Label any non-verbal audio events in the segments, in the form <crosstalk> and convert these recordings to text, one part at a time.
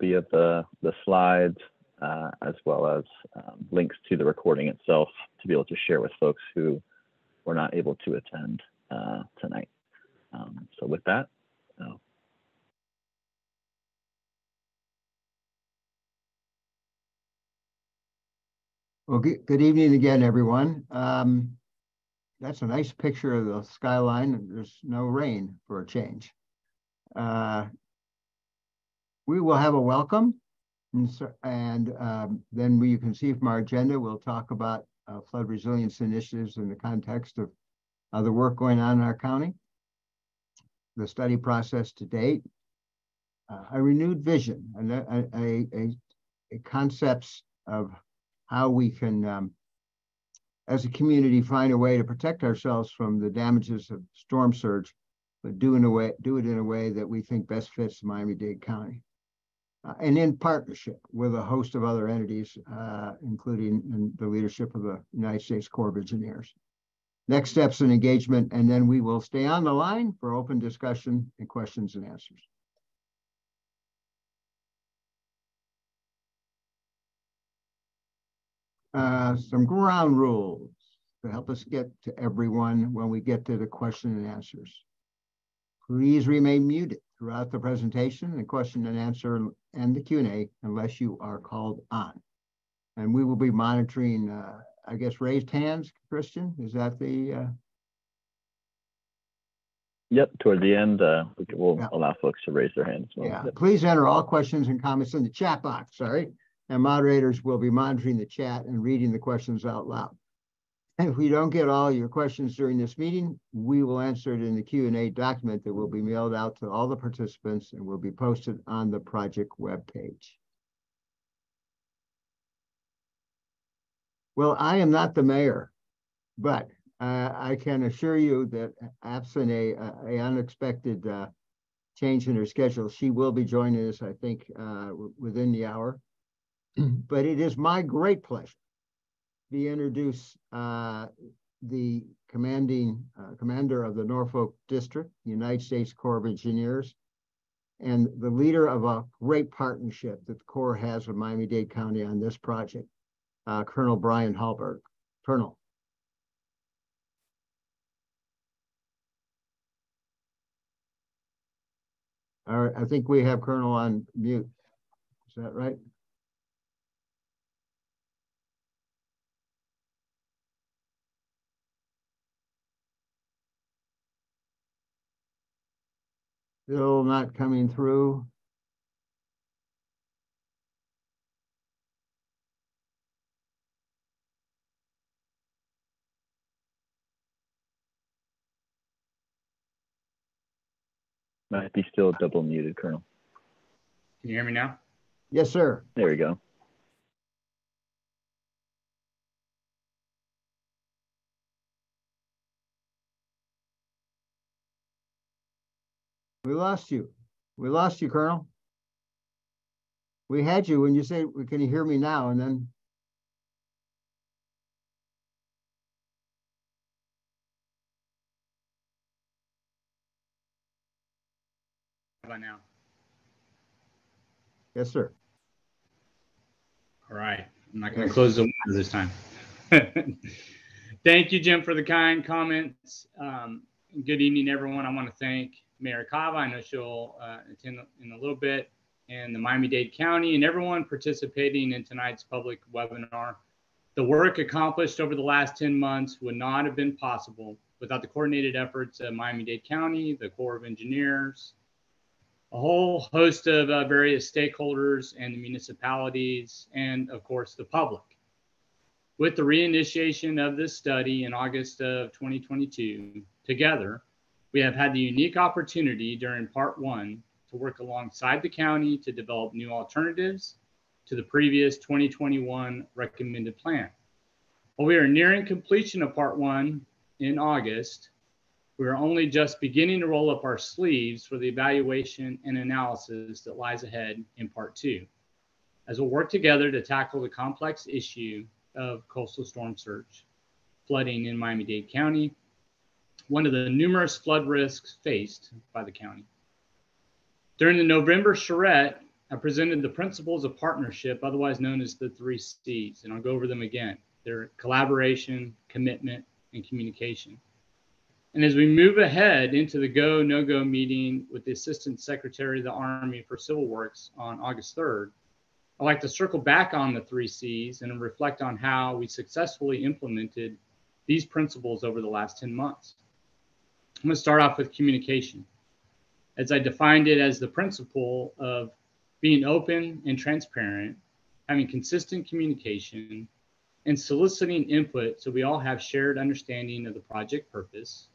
of the, the slides uh, as well as um, links to the recording itself to be able to share with folks who were not able to attend uh, tonight. Um, so with that, Well, good, good evening again, everyone. Um, that's a nice picture of the skyline. There's no rain for a change. Uh, we will have a welcome. And, so, and um, then we, you can see from our agenda, we'll talk about uh, flood resilience initiatives in the context of uh, the work going on in our county, the study process to date, uh, a renewed vision, and a, a, a, a concepts of how we can, um, as a community, find a way to protect ourselves from the damages of storm surge, but do in a way do it in a way that we think best fits Miami-Dade County. Uh, and in partnership with a host of other entities, uh, including in the leadership of the United States Corps of Engineers. Next steps in engagement, and then we will stay on the line for open discussion and questions and answers. uh, some ground rules to help us get to everyone when we get to the question and answers. Please remain muted throughout the presentation, and question and answer, and the Q&A unless you are called on. And we will be monitoring, uh, I guess, raised hands, Christian, is that the? Uh... Yep, toward the end, uh, we'll yeah. allow folks to raise their hands. Well. Yeah, yep. please enter all questions and comments in the chat box, sorry and moderators will be monitoring the chat and reading the questions out loud. If we don't get all your questions during this meeting, we will answer it in the Q&A document that will be mailed out to all the participants and will be posted on the project webpage. Well, I am not the mayor, but uh, I can assure you that absent a, a unexpected uh, change in her schedule, she will be joining us, I think, uh, within the hour. <clears throat> but it is my great pleasure to introduce uh, the commanding uh, commander of the Norfolk District, United States Corps of Engineers, and the leader of a great partnership that the Corps has with Miami-Dade County on this project, uh, Colonel Brian Hallberg. Colonel. All right, I think we have Colonel on mute. Is that right? Still not coming through. Might be still double muted, Colonel. Can you hear me now? Yes, sir. There we go. We lost you. We lost you, Colonel. We had you when you say, can you hear me now? And then. About now? Yes, sir. All right. I'm not going to close the window this time. <laughs> thank you, Jim, for the kind comments. Um, good evening, everyone. I want to thank Mayor Cava. I know she'll uh, attend in a little bit, and the Miami-Dade County, and everyone participating in tonight's public webinar. The work accomplished over the last 10 months would not have been possible without the coordinated efforts of Miami-Dade County, the Corps of Engineers, a whole host of uh, various stakeholders and the municipalities, and of course the public. With the reinitiation of this study in August of 2022, together, we have had the unique opportunity during part one to work alongside the county to develop new alternatives to the previous 2021 recommended plan. While we are nearing completion of part one in August, we are only just beginning to roll up our sleeves for the evaluation and analysis that lies ahead in part two, as we'll work together to tackle the complex issue of coastal storm surge, flooding in Miami-Dade County, one of the numerous flood risks faced by the county. During the November charrette, I presented the principles of partnership, otherwise known as the three C's, and I'll go over them again. They're collaboration, commitment, and communication. And as we move ahead into the go, no go meeting with the Assistant Secretary of the Army for Civil Works on August 3rd, I'd like to circle back on the three C's and reflect on how we successfully implemented these principles over the last 10 months. I'm going to start off with communication. As I defined it as the principle of being open and transparent, having consistent communication, and soliciting input so we all have shared understanding of the project purpose,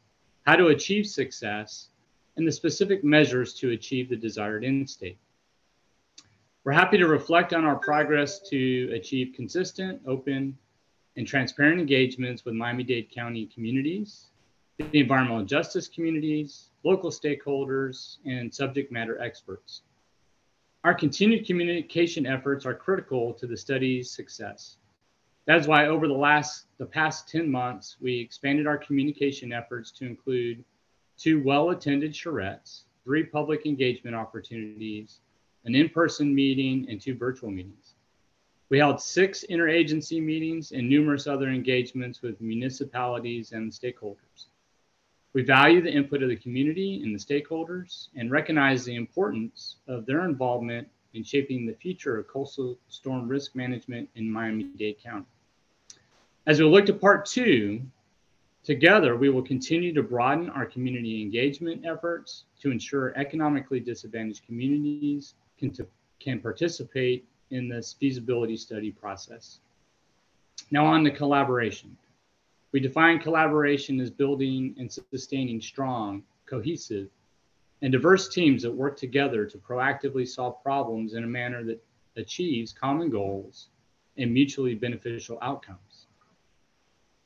how to achieve success, and the specific measures to achieve the desired end state. We're happy to reflect on our progress to achieve consistent, open, and transparent engagements with Miami-Dade County communities, the environmental justice communities, local stakeholders, and subject matter experts. Our continued communication efforts are critical to the study's success. That's why over the last the past 10 months, we expanded our communication efforts to include two well-attended charrettes, three public engagement opportunities, an in-person meeting, and two virtual meetings. We held six interagency meetings and numerous other engagements with municipalities and stakeholders. We value the input of the community and the stakeholders and recognize the importance of their involvement in shaping the future of coastal storm risk management in Miami-Dade County. As we look to part two, together we will continue to broaden our community engagement efforts to ensure economically disadvantaged communities can, can participate in this feasibility study process. Now on to collaboration. We define collaboration as building and sustaining strong, cohesive, and diverse teams that work together to proactively solve problems in a manner that achieves common goals and mutually beneficial outcomes.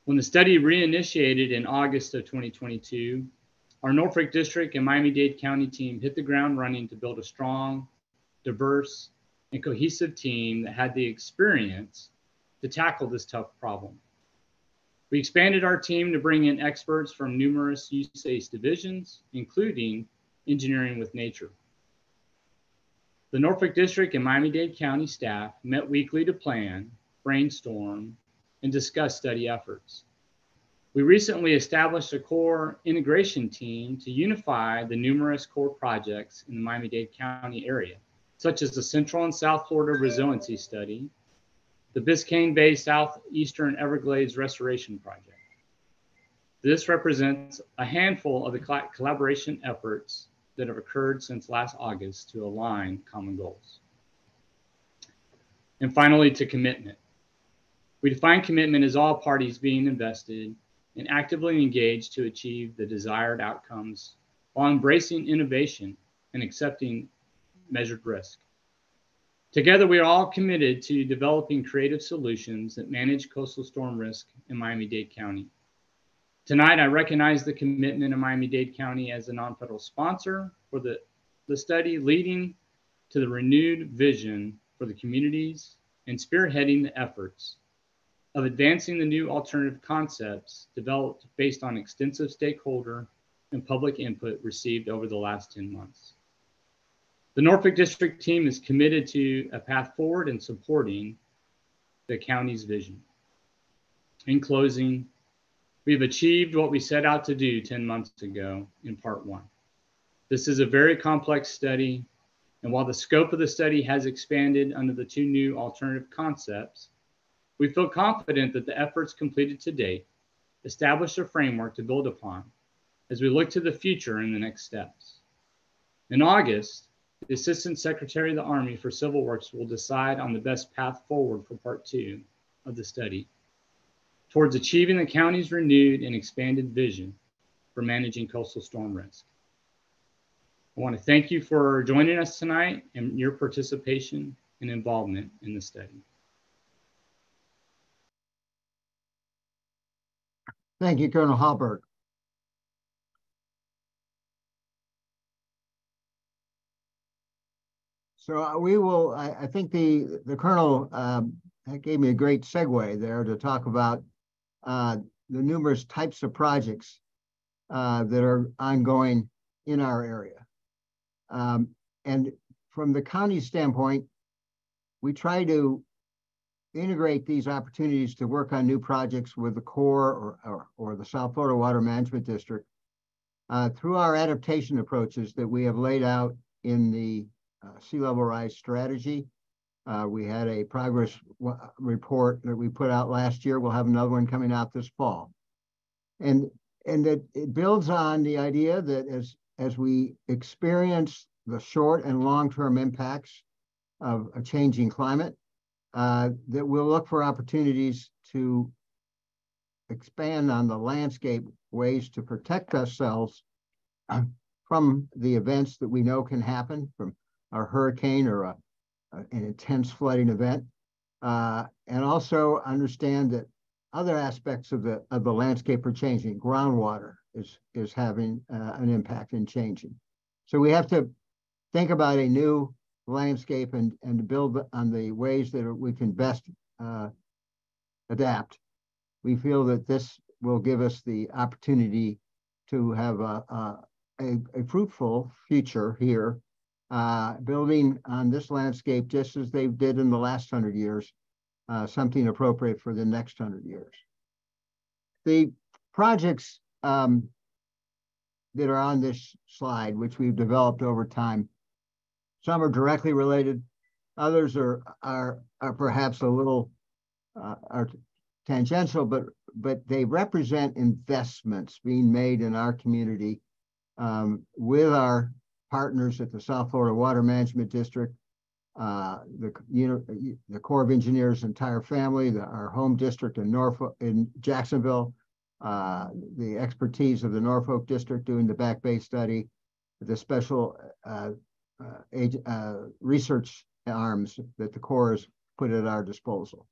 When the study reinitiated in August of 2022, our Norfolk District and Miami-Dade County team hit the ground running to build a strong, diverse, and cohesive team that had the experience to tackle this tough problem. We expanded our team to bring in experts from numerous USACE divisions, including engineering with nature. The Norfolk District and Miami-Dade County staff met weekly to plan, brainstorm, and discuss study efforts. We recently established a core integration team to unify the numerous core projects in the Miami-Dade County area, such as the Central and South Florida Resiliency Study, the Biscayne Bay Southeastern Everglades Restoration Project. This represents a handful of the collaboration efforts that have occurred since last August to align common goals. And finally, to commitment. We define commitment as all parties being invested and actively engaged to achieve the desired outcomes while embracing innovation and accepting measured risk. Together, we are all committed to developing creative solutions that manage coastal storm risk in Miami-Dade County. Tonight, I recognize the commitment of Miami-Dade County as a non-federal sponsor for the, the study leading to the renewed vision for the communities and spearheading the efforts of advancing the new alternative concepts developed based on extensive stakeholder and public input received over the last 10 months. The Norfolk District team is committed to a path forward in supporting the county's vision. In closing, we've achieved what we set out to do 10 months ago in part one. This is a very complex study, and while the scope of the study has expanded under the two new alternative concepts, we feel confident that the efforts completed to date establish a framework to build upon as we look to the future in the next steps. In August, the Assistant Secretary of the Army for Civil Works will decide on the best path forward for part two of the study towards achieving the county's renewed and expanded vision for managing coastal storm risk. I want to thank you for joining us tonight and your participation and involvement in the study. Thank you, Colonel Hallberg. So uh, we will, I, I, think the, the Colonel um, gave me a great segue there to talk about uh, the numerous types of projects uh, that are ongoing in our area. Um, and from the county standpoint, we try to integrate these opportunities to work on new projects with the Corps or, or, or the South Florida Water Management District uh, through our adaptation approaches that we have laid out in the sea level rise strategy. Uh, we had a progress report that we put out last year. We'll have another one coming out this fall. And, and that it builds on the idea that as, as we experience the short and long-term impacts of a changing climate, uh, that we'll look for opportunities to expand on the landscape ways to protect ourselves <clears throat> from the events that we know can happen from a hurricane or a, a an intense flooding event, uh, and also understand that other aspects of the of the landscape are changing. Groundwater is is having uh, an impact in changing, so we have to think about a new landscape and, and build on the ways that we can best uh, adapt. We feel that this will give us the opportunity to have a, a, a fruitful future here, uh, building on this landscape just as they did in the last hundred years, uh, something appropriate for the next hundred years. The projects um, that are on this slide, which we've developed over time, some are directly related. Others are are are perhaps a little uh, are tangential, but but they represent investments being made in our community um, with our partners at the South Florida Water Management District, uh, the you know the Corps of Engineers entire family, the, our home district in Norfolk in Jacksonville, uh, the expertise of the Norfolk District doing the Back Bay study, the special uh, uh, uh, research arms that the Corps has put at our disposal.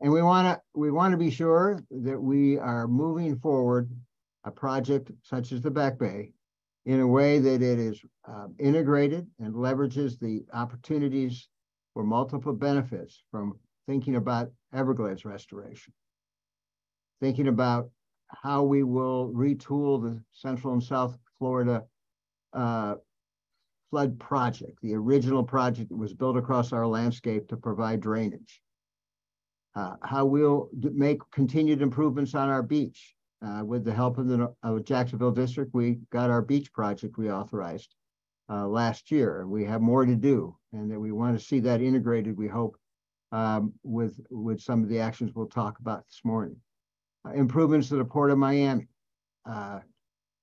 And we want to we want to be sure that we are moving forward a project such as the Back Bay in a way that it is uh, integrated and leverages the opportunities for multiple benefits from thinking about Everglades restoration, thinking about how we will retool the Central and South Florida uh, flood project, the original project that was built across our landscape to provide drainage. Uh, how we'll make continued improvements on our beach. Uh, with the help of the of Jacksonville District, we got our beach project reauthorized uh, last year. We have more to do, and that we want to see that integrated. We hope um, with with some of the actions we'll talk about this morning. Uh, improvements to the Port of Miami. Uh,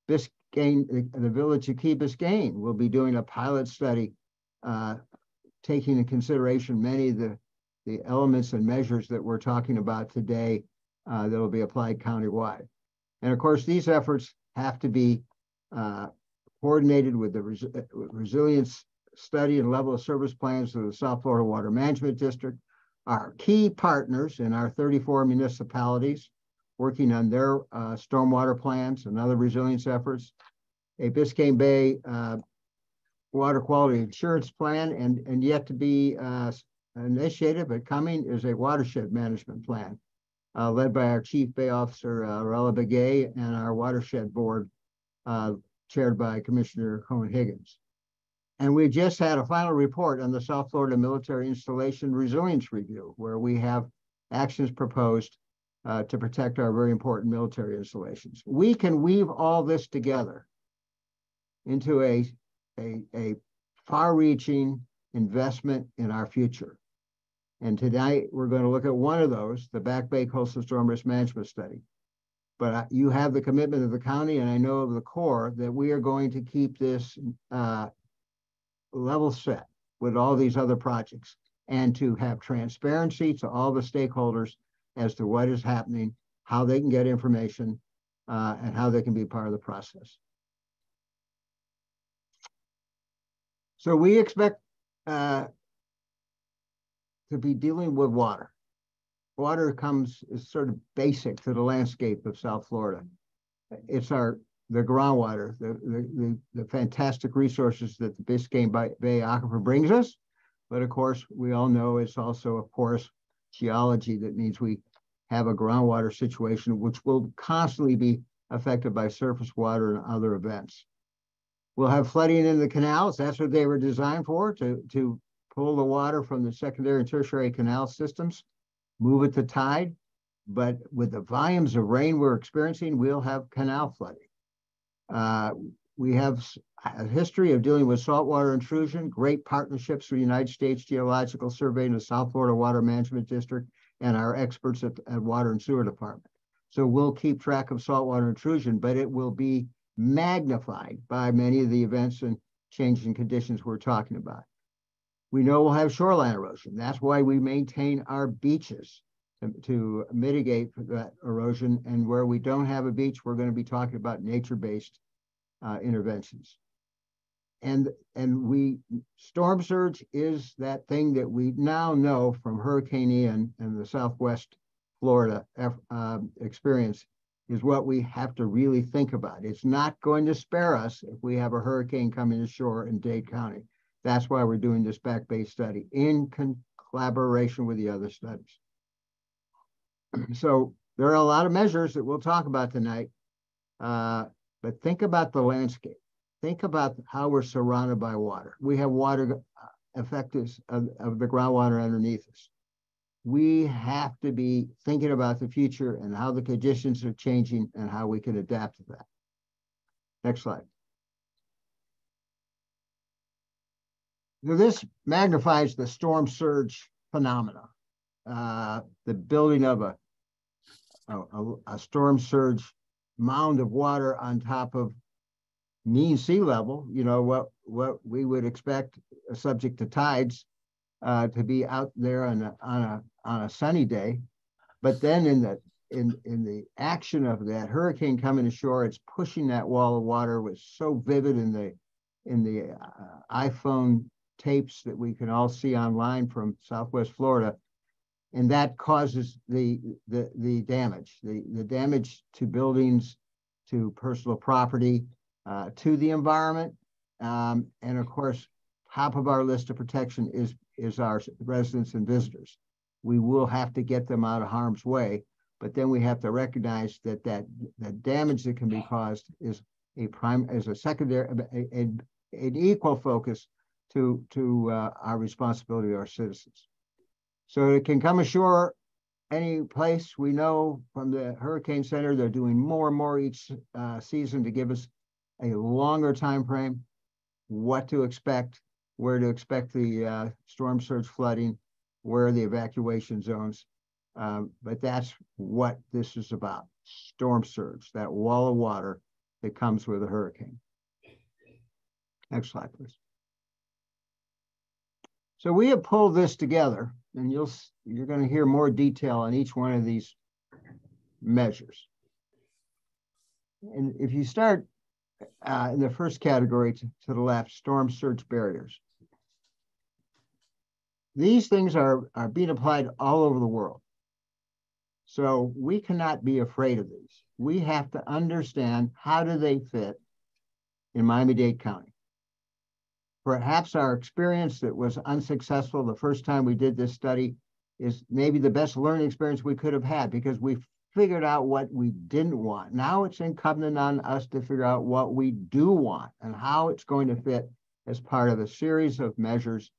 Biscayne, the, the village of Key Biscayne will be doing a pilot study, uh, taking into consideration many of the, the elements and measures that we're talking about today uh, that will be applied countywide. And of course, these efforts have to be uh, coordinated with the res resilience study and level of service plans of the South Florida Water Management District, our key partners in our 34 municipalities, working on their uh, stormwater plans and other resilience efforts, a Biscayne Bay uh, water quality insurance plan, and, and yet to be uh, initiated but coming is a watershed management plan uh, led by our Chief Bay Officer, uh, Irela Bagué, and our watershed board uh, chaired by Commissioner Cohen Higgins. And we just had a final report on the South Florida Military Installation Resilience Review, where we have actions proposed uh, to protect our very important military installations. We can weave all this together into a, a, a far-reaching investment in our future. And tonight we're going to look at one of those, the Back Bay Coastal Storm Risk Management Study. But you have the commitment of the county, and I know of the Corps that we are going to keep this uh, level set with all these other projects and to have transparency to all the stakeholders as to what is happening, how they can get information, uh, and how they can be part of the process. So we expect uh, to be dealing with water. Water comes is sort of basic to the landscape of South Florida. It's our the groundwater, the, the, the, the fantastic resources that the Biscayne Bay Aquifer brings us. But of course, we all know it's also a porous geology that means we have a groundwater situation which will constantly be affected by surface water and other events. We'll have flooding in the canals. That's what they were designed for, to, to pull the water from the secondary and tertiary canal systems, move it to tide. But with the volumes of rain we're experiencing, we'll have canal flooding. Uh, we have a history of dealing with saltwater intrusion, great partnerships with the United States Geological Survey and the South Florida Water Management District and our experts at, at Water and Sewer Department. So we'll keep track of saltwater intrusion, but it will be magnified by many of the events and changing conditions we're talking about. We know we'll have shoreline erosion. That's why we maintain our beaches to, to mitigate that erosion. And where we don't have a beach, we're going to be talking about nature-based uh, interventions. And and we storm surge is that thing that we now know from Hurricane Ian and the Southwest Florida uh, experience is what we have to really think about. It's not going to spare us if we have a hurricane coming ashore in Dade County. That's why we're doing this Back Bay study in collaboration with the other studies. <clears throat> so there are a lot of measures that we'll talk about tonight, uh, but think about the landscape. Think about how we're surrounded by water. We have water uh, effects of, of the groundwater underneath us we have to be thinking about the future and how the conditions are changing and how we can adapt to that. Next slide. This magnifies the storm surge phenomena. Uh, the building of a, a, a storm surge mound of water on top of mean sea level, you know, what, what we would expect subject to tides uh, to be out there on a, on a on a sunny day, but then in the in in the action of that hurricane coming ashore, it's pushing that wall of water was so vivid in the in the uh, iPhone tapes that we can all see online from Southwest Florida, and that causes the the the damage, the the damage to buildings, to personal property, uh, to the environment, um, and of course, top of our list of protection is is our residents and visitors we will have to get them out of harm's way. But then we have to recognize that that the damage that can be caused is a prime as a secondary a, a, an equal focus to to uh, our responsibility to our citizens. So it can come ashore any place. We know from the Hurricane Center they're doing more and more each uh, season to give us a longer time frame, what to expect, where to expect the uh, storm surge flooding, where are the evacuation zones. Um, but that's what this is about storm surge, that wall of water that comes with a hurricane. Next slide, please. So we have pulled this together, and you'll you're going to hear more detail on each one of these measures. And if you start uh, in the first category to, to the left, storm surge barriers. These things are, are being applied all over the world. So we cannot be afraid of these. We have to understand how do they fit in Miami-Dade County. Perhaps our experience that was unsuccessful the first time we did this study is maybe the best learning experience we could have had because we figured out what we didn't want. Now it's incumbent on us to figure out what we do want and how it's going to fit as part of a series of measures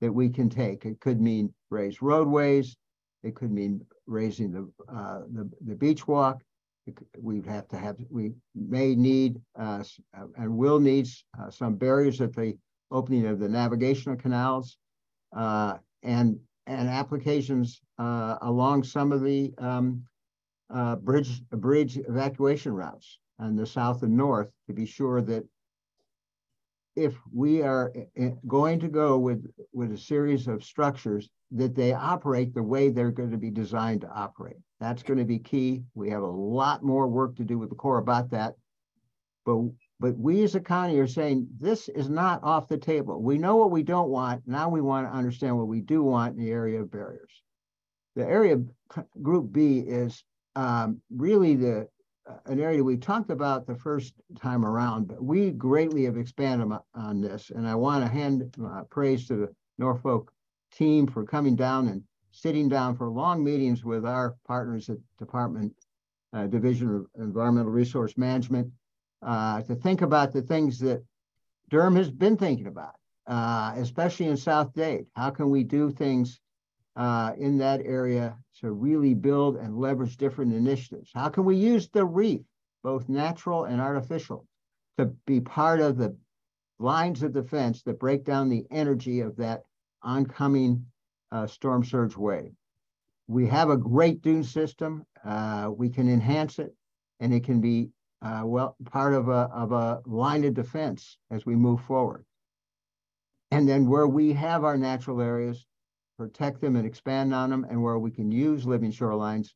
that we can take. It could mean raise roadways. It could mean raising the uh, the, the beach walk. we have to have we may need uh, and will need uh, some barriers at the opening of the navigational canals uh, and and applications uh, along some of the um, uh, bridge bridge evacuation routes on the south and north to be sure that if we are eh, eh, going to go with, with a series of structures that they operate the way they're going to be designed to operate. That's going to be key. We have a lot more work to do with the Corps about that. But, but we as a county are saying this is not off the table. We know what we don't want. Now we want to understand what we do want in the area of barriers. The area group B is um, really the an area we talked about the first time around, but we greatly have expanded on this. And I want to hand uh, praise to the Norfolk team for coming down and sitting down for long meetings with our partners at Department uh, Division of Environmental Resource Management uh, to think about the things that DERM has been thinking about, uh, especially in South Dade. How can we do things uh, in that area to really build and leverage different initiatives? How can we use the reef, both natural and artificial, to be part of the lines of defense that break down the energy of that oncoming uh, storm surge wave? We have a great dune system. Uh, we can enhance it, and it can be uh, well part of a of a line of defense as we move forward. And then where we have our natural areas, protect them and expand on them, and where we can use living shorelines,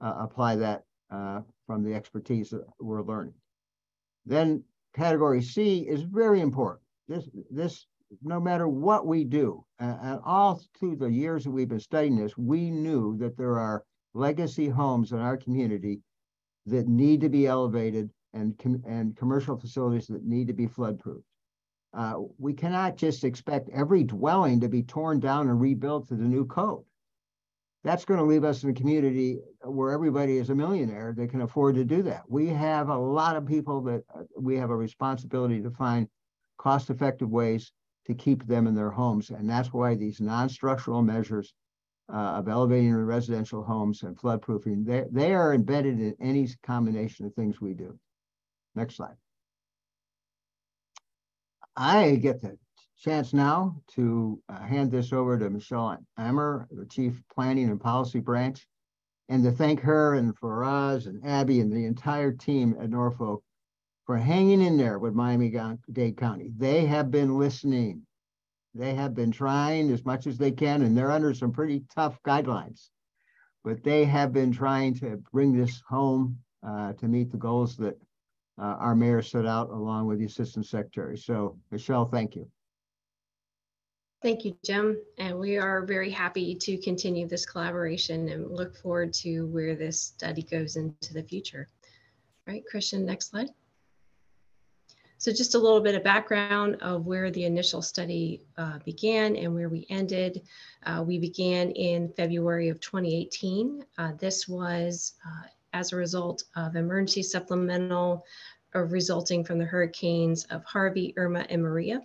uh, apply that uh, from the expertise that we're learning. Then category C is very important. This, this, no matter what we do, and all through the years that we've been studying this, we knew that there are legacy homes in our community that need to be elevated and, com and commercial facilities that need to be flood proof. Uh, we cannot just expect every dwelling to be torn down and rebuilt to the new code. That's going to leave us in a community where everybody is a millionaire that can afford to do that. We have a lot of people that uh, we have a responsibility to find cost effective ways to keep them in their homes. And that's why these non structural measures uh, of elevating residential homes and floodproofing, they, they are embedded in any combination of things we do. Next slide. I get the chance now to uh, hand this over to Michelle Hamor, the Chief Planning and Policy Branch, and to thank her and Faraz and Abby and the entire team at Norfolk for hanging in there with Miami-Dade County. They have been listening. They have been trying as much as they can, and they're under some pretty tough guidelines. But they have been trying to bring this home uh, to meet the goals that uh, our mayor set out along with the assistant secretary. So Michelle, thank you. Thank you, Jim. And we are very happy to continue this collaboration and look forward to where this study goes into the future. All right, Christian, next slide. So just a little bit of background of where the initial study uh, began and where we ended. Uh, we began in February of 2018. Uh, this was uh, as a result of emergency supplemental uh, resulting from the hurricanes of Harvey, Irma, and Maria.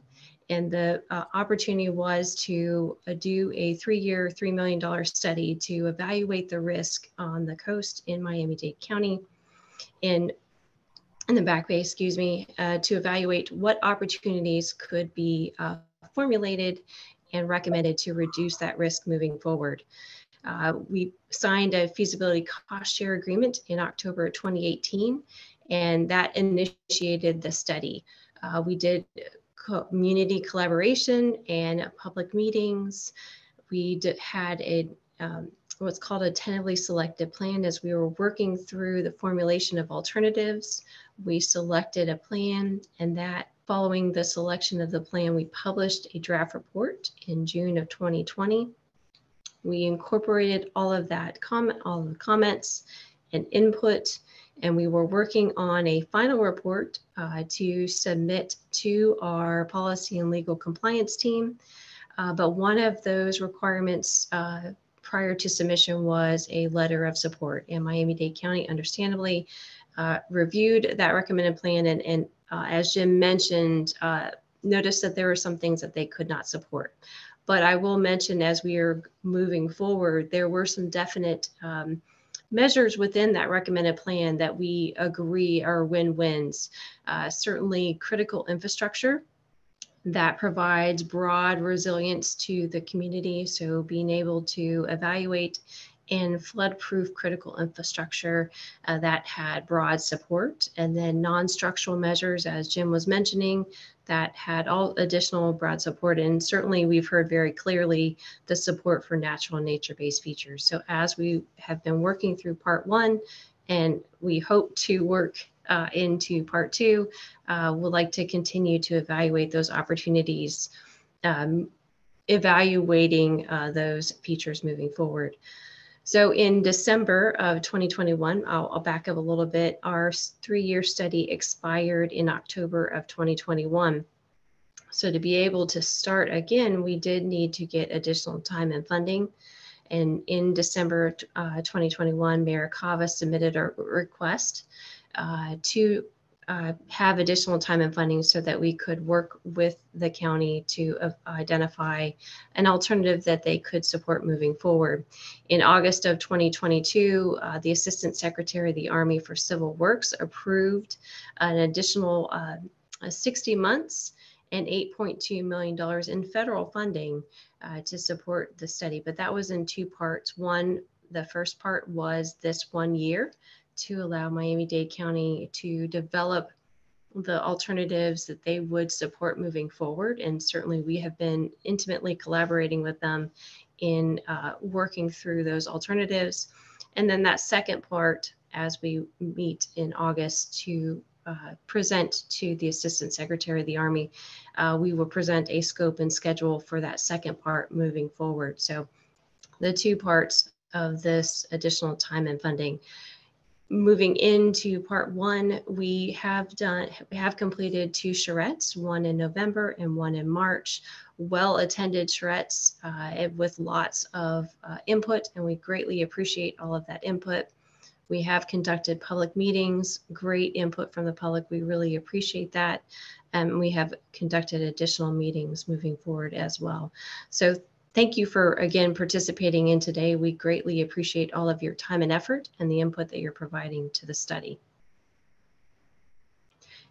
And the uh, opportunity was to do a three-year, $3 million study to evaluate the risk on the coast in Miami-Dade County in, in the Back Bay, excuse me, uh, to evaluate what opportunities could be uh, formulated and recommended to reduce that risk moving forward. Uh, we signed a feasibility cost share agreement in October 2018, and that initiated the study. Uh, we did community collaboration and public meetings. We had a um, what's called a tentatively selected plan as we were working through the formulation of alternatives. We selected a plan and that following the selection of the plan, we published a draft report in June of 2020. We incorporated all of that comment, all of the comments and input, and we were working on a final report uh, to submit to our policy and legal compliance team. Uh, but one of those requirements uh, prior to submission was a letter of support, and Miami-Dade County, understandably, uh, reviewed that recommended plan, and, and uh, as Jim mentioned, uh, noticed that there were some things that they could not support. But I will mention as we are moving forward, there were some definite um, measures within that recommended plan that we agree are win-wins. Uh, certainly critical infrastructure that provides broad resilience to the community. So being able to evaluate and flood-proof critical infrastructure uh, that had broad support and then non-structural measures as jim was mentioning that had all additional broad support. And certainly we've heard very clearly the support for natural nature-based features. So as we have been working through part one, and we hope to work uh, into part two, uh, we'd like to continue to evaluate those opportunities, um, evaluating uh, those features moving forward. So in December of 2021, I'll, I'll back up a little bit, our three-year study expired in October of 2021. So to be able to start again, we did need to get additional time and funding. And in December uh, 2021, Mayor Cava submitted a request uh, to uh, have additional time and funding so that we could work with the county to uh, identify an alternative that they could support moving forward. In August of 2022, uh, the Assistant Secretary of the Army for Civil Works approved an additional uh, 60 months and $8.2 million in federal funding uh, to support the study. But that was in two parts. One, the first part was this one year to allow Miami-Dade County to develop the alternatives that they would support moving forward. And certainly we have been intimately collaborating with them in uh, working through those alternatives. And then that second part, as we meet in August to uh, present to the Assistant Secretary of the Army, uh, we will present a scope and schedule for that second part moving forward. So the two parts of this additional time and funding moving into part one, we have done, we have completed two charrettes, one in November and one in March. Well attended charrettes uh, with lots of uh, input, and we greatly appreciate all of that input. We have conducted public meetings, great input from the public. We really appreciate that. And we have conducted additional meetings moving forward as well. So Thank you for again participating in today. We greatly appreciate all of your time and effort and the input that you're providing to the study.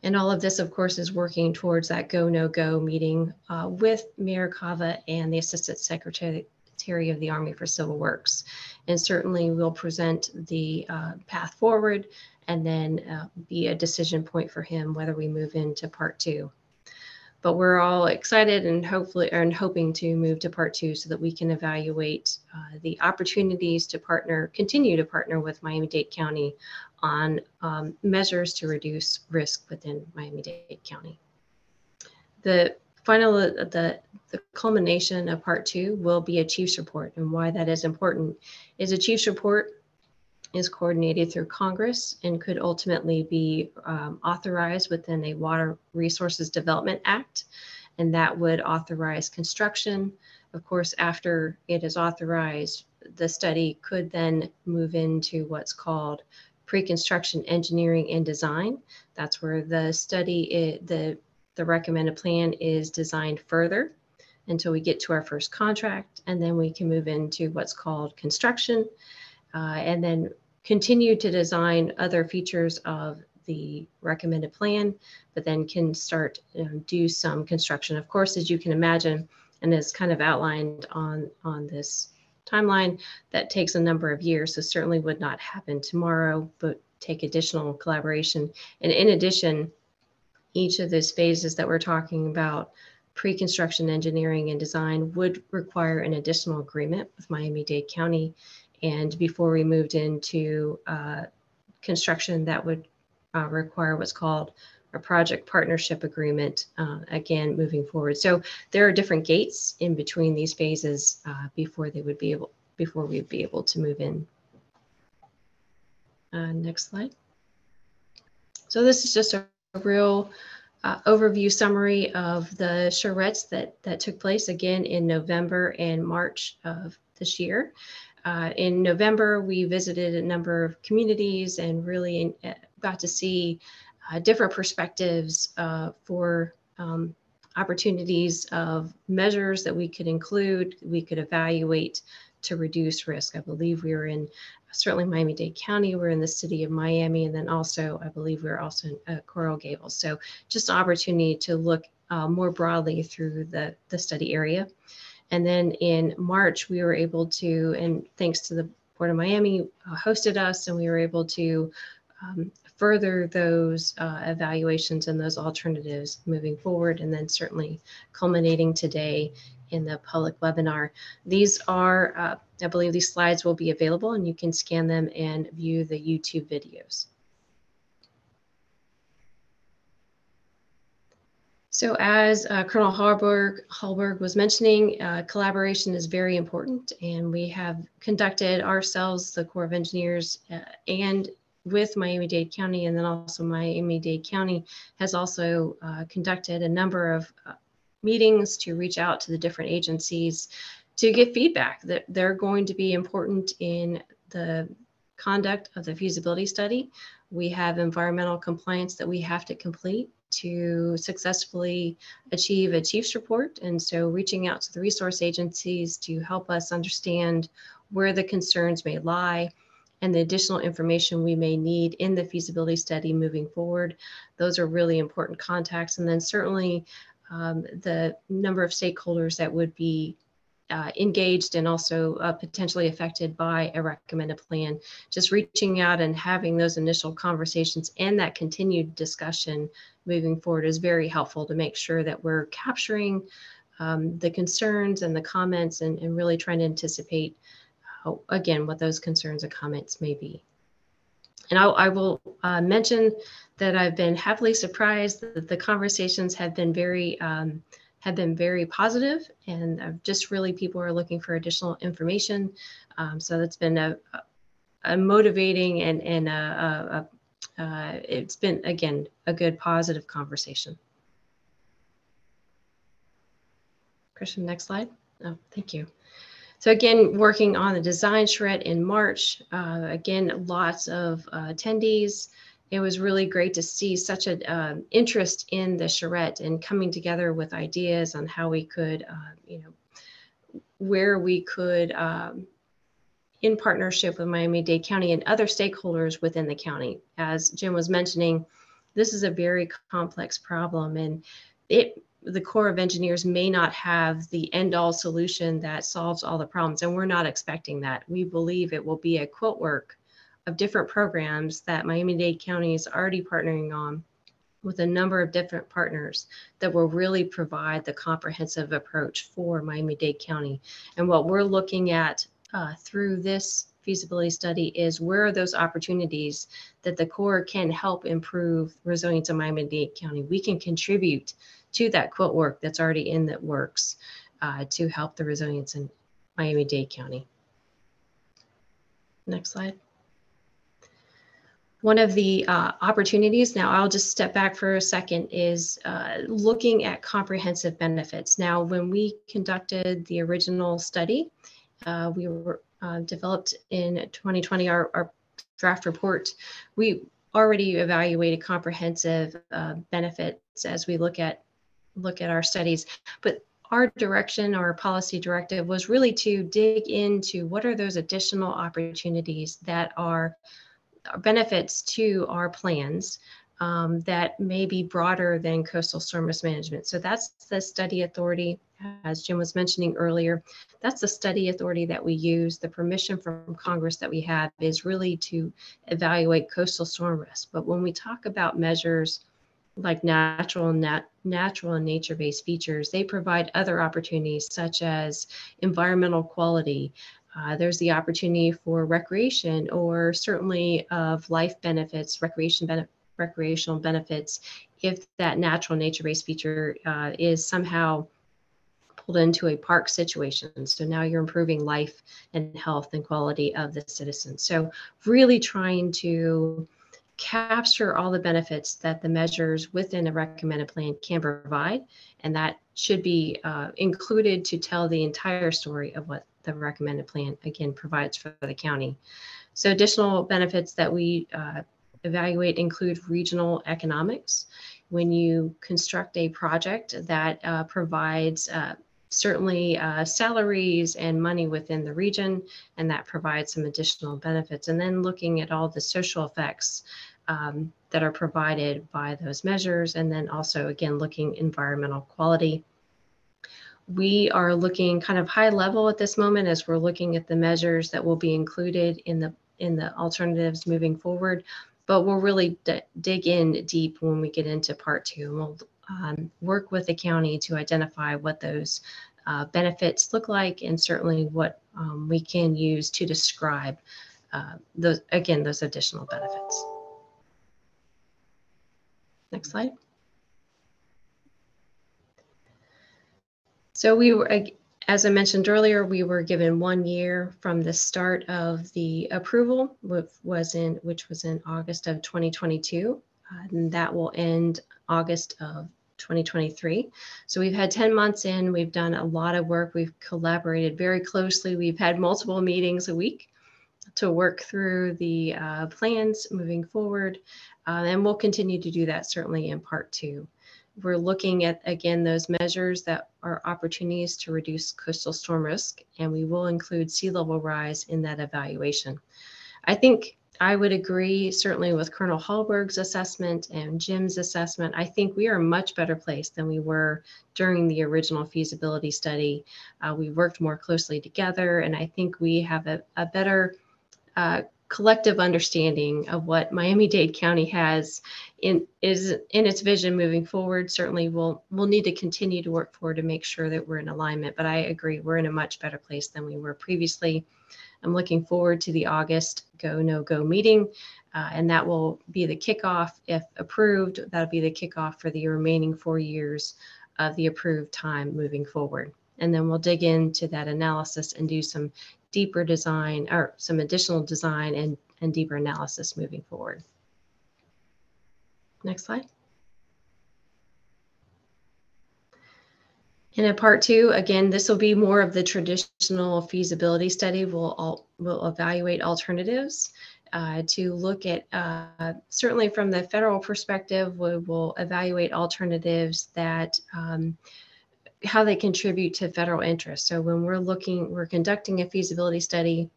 And all of this, of course, is working towards that go, no go meeting uh, with Mayor Cava and the Assistant Secretary of the Army for Civil Works. And certainly we'll present the uh, path forward and then uh, be a decision point for him whether we move into part two but we're all excited and hopefully and hoping to move to part two so that we can evaluate uh, the opportunities to partner, continue to partner with Miami-Dade County on um, measures to reduce risk within Miami-Dade County. The final, the, the culmination of part two will be a chief's report and why that is important is a chief's report is coordinated through Congress and could ultimately be um, authorized within a Water Resources Development Act. And that would authorize construction. Of course, after it is authorized, the study could then move into what's called pre-construction engineering and design. That's where the study, the, the recommended plan is designed further until we get to our first contract. And then we can move into what's called construction. Uh, and then continue to design other features of the recommended plan, but then can start you know, do some construction. Of course, as you can imagine, and as kind of outlined on, on this timeline, that takes a number of years. So certainly would not happen tomorrow, but take additional collaboration. And in addition, each of those phases that we're talking about, pre-construction engineering and design would require an additional agreement with Miami-Dade County and before we moved into uh, construction, that would uh, require what's called a project partnership agreement, uh, again, moving forward. So there are different gates in between these phases uh, before they would be able, before we'd be able to move in. Uh, next slide. So this is just a real uh, overview summary of the charrettes that, that took place again in November and March of this year. Uh, in November, we visited a number of communities and really uh, got to see uh, different perspectives uh, for um, opportunities of measures that we could include, we could evaluate to reduce risk. I believe we were in certainly Miami-Dade County, we're in the city of Miami, and then also I believe we are also in uh, Coral Gables. So just an opportunity to look uh, more broadly through the, the study area. And then in March, we were able to, and thanks to the Port of Miami, uh, hosted us, and we were able to um, further those uh, evaluations and those alternatives moving forward, and then certainly culminating today in the public webinar. These are, uh, I believe these slides will be available and you can scan them and view the YouTube videos. So as uh, Colonel Hallberg, Hallberg was mentioning, uh, collaboration is very important and we have conducted ourselves, the Corps of Engineers uh, and with Miami-Dade County and then also Miami-Dade County has also uh, conducted a number of uh, meetings to reach out to the different agencies to get feedback that they're going to be important in the conduct of the feasibility study. We have environmental compliance that we have to complete to successfully achieve a chief's report. And so reaching out to the resource agencies to help us understand where the concerns may lie and the additional information we may need in the feasibility study moving forward. Those are really important contacts. And then certainly um, the number of stakeholders that would be uh, engaged and also uh, potentially affected by a recommended plan. Just reaching out and having those initial conversations and that continued discussion moving forward is very helpful to make sure that we're capturing um, the concerns and the comments and, and really trying to anticipate, how, again, what those concerns and comments may be. And I, I will uh, mention that I've been happily surprised that the conversations have been very um, have been very positive and uh, just really people are looking for additional information. Um, so that's been a, a motivating and, and a, a, uh, it's been, again, a good positive conversation. Christian, next slide. Oh, thank you. So again, working on the design charrette in March, uh, again, lots of uh, attendees, it was really great to see such an um, interest in the charrette and coming together with ideas on how we could, uh, you know, where we could, um, in partnership with Miami-Dade County and other stakeholders within the county. As Jim was mentioning, this is a very complex problem and it the Corps of Engineers may not have the end all solution that solves all the problems. And we're not expecting that. We believe it will be a quilt work of different programs that Miami-Dade County is already partnering on with a number of different partners that will really provide the comprehensive approach for Miami-Dade County. And what we're looking at uh, through this feasibility study is where are those opportunities that the Corps can help improve resilience in Miami-Dade County. We can contribute to that quilt work that's already in that works uh, to help the resilience in Miami-Dade County. Next slide one of the uh, opportunities, now I'll just step back for a second, is uh, looking at comprehensive benefits. Now, when we conducted the original study, uh, we were uh, developed in 2020 our, our, draft report. We already evaluated comprehensive uh, benefits as we look at look at our studies, but our direction, our policy directive was really to dig into what are those additional opportunities that are benefits to our plans um, that may be broader than coastal storm risk management. So that's the study authority, as Jim was mentioning earlier. That's the study authority that we use. The permission from Congress that we have is really to evaluate coastal storm risk. But when we talk about measures like natural nat- natural and nature-based features, they provide other opportunities such as environmental quality, uh, there's the opportunity for recreation or certainly of life benefits, recreation recreational benefits, if that natural nature-based feature uh, is somehow pulled into a park situation. So now you're improving life and health and quality of the citizens. So really trying to capture all the benefits that the measures within a recommended plan can provide. And that should be uh, included to tell the entire story of what the recommended plan again provides for the county. So additional benefits that we uh, evaluate include regional economics. When you construct a project that uh, provides uh, certainly uh, salaries and money within the region, and that provides some additional benefits. And then looking at all the social effects um, that are provided by those measures, and then also again looking environmental quality we are looking kind of high level at this moment as we're looking at the measures that will be included in the in the alternatives moving forward. But we'll really dig in deep when we get into part two, and we'll um, work with the county to identify what those uh, benefits look like, and certainly what um, we can use to describe uh, those again those additional benefits. Next slide. So we were, as I mentioned earlier, we were given one year from the start of the approval, which was in which was in August of 2022, uh, and that will end August of 2023. So we've had 10 months in. We've done a lot of work. We've collaborated very closely. We've had multiple meetings a week to work through the uh, plans moving forward. Uh, and we'll continue to do that certainly in part two. We're looking at, again, those measures that are opportunities to reduce coastal storm risk, and we will include sea level rise in that evaluation. I think I would agree certainly with Colonel Hallberg's assessment and Jim's assessment. I think we are much better placed than we were during the original feasibility study. Uh, we worked more closely together, and I think we have a, a better uh, collective understanding of what Miami-Dade County has in is in its vision moving forward. Certainly, we'll we'll need to continue to work forward to make sure that we're in alignment. But I agree, we're in a much better place than we were previously. I'm looking forward to the August Go No Go meeting, uh, and that will be the kickoff. If approved, that'll be the kickoff for the remaining four years of the approved time moving forward. And then we'll dig into that analysis and do some deeper design or some additional design and, and deeper analysis moving forward. Next slide. And in part two, again, this will be more of the traditional feasibility study. We'll, all, we'll evaluate alternatives uh, to look at, uh, certainly from the federal perspective, we will evaluate alternatives that um, how they contribute to federal interest. So when we're looking, we're conducting a feasibility study,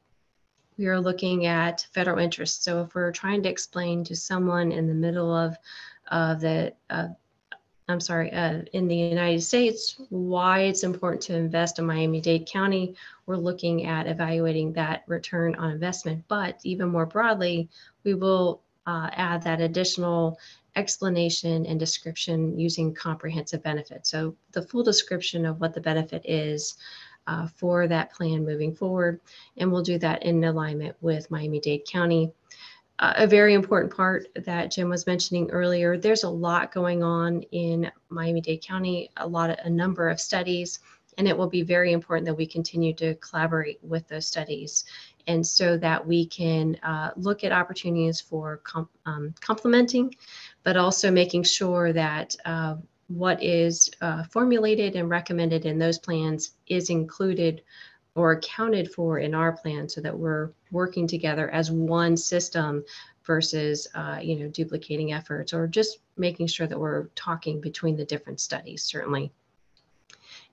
we are looking at federal interest. So if we're trying to explain to someone in the middle of uh, the, uh, I'm sorry, uh, in the United States, why it's important to invest in Miami-Dade County, we're looking at evaluating that return on investment. But even more broadly, we will uh, add that additional explanation and description using comprehensive benefit. So the full description of what the benefit is uh, for that plan moving forward. And we'll do that in alignment with Miami-Dade County. Uh, a very important part that Jim was mentioning earlier, there's a lot going on in Miami-Dade County, a lot of, a number of studies, and it will be very important that we continue to collaborate with those studies and so that we can uh, look at opportunities for com um, complementing but also making sure that uh, what is uh, formulated and recommended in those plans is included or accounted for in our plan so that we're working together as one system versus uh, you know duplicating efforts or just making sure that we're talking between the different studies certainly.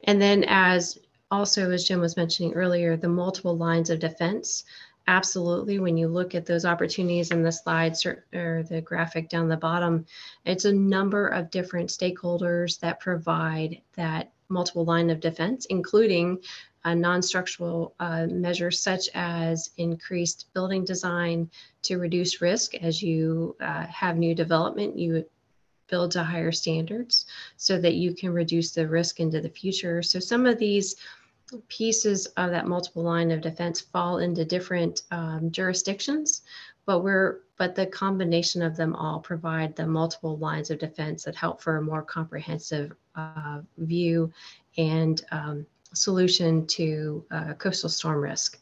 And then as also as jim was mentioning earlier the multiple lines of defense absolutely when you look at those opportunities in the slides or, or, the graphic down the bottom it's a number of different stakeholders that provide that multiple line of defense including non-structural uh, measures such as increased building design to reduce risk as you uh, have new development you build to higher standards so that you can reduce the risk into the future. So some of these pieces of that multiple line of defense fall into different um, jurisdictions, but we're but the combination of them all provide the multiple lines of defense that help for a more comprehensive uh, view and um, solution to uh, coastal storm risk.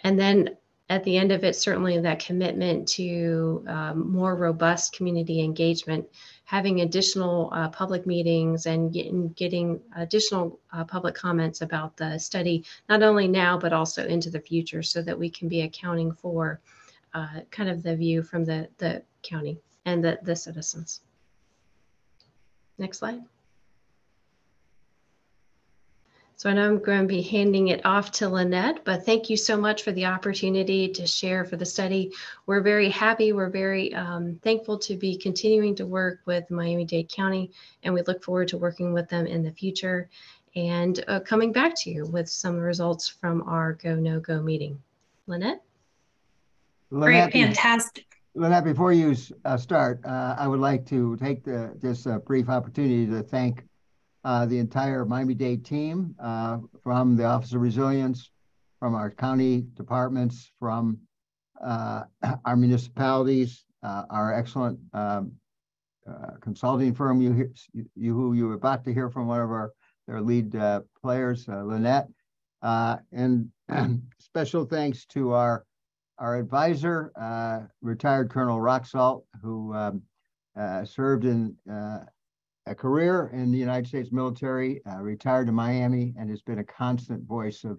And then at the end of it, certainly that commitment to um, more robust community engagement having additional uh, public meetings and getting, getting additional uh, public comments about the study, not only now, but also into the future so that we can be accounting for uh, kind of the view from the, the county and the, the citizens. Next slide. So I know I'm going to be handing it off to Lynette, but thank you so much for the opportunity to share for the study. We're very happy. We're very um, thankful to be continuing to work with Miami-Dade County, and we look forward to working with them in the future and uh, coming back to you with some results from our Go No Go meeting. Lynette? Lynette, Great, fantastic. Lynette, before you uh, start, uh, I would like to take the, this uh, brief opportunity to thank uh, the entire Miami-Dade team uh, from the Office of Resilience, from our county departments, from uh, <clears throat> our municipalities, uh, our excellent um, uh, consulting firm, you, hear, you who you're about to hear from one of our their lead players, Lynette, and <clears throat> special thanks to our our advisor, retired Colonel Rocksalt, who um, served in a career in the United States military, uh, retired to Miami, and has been a constant voice of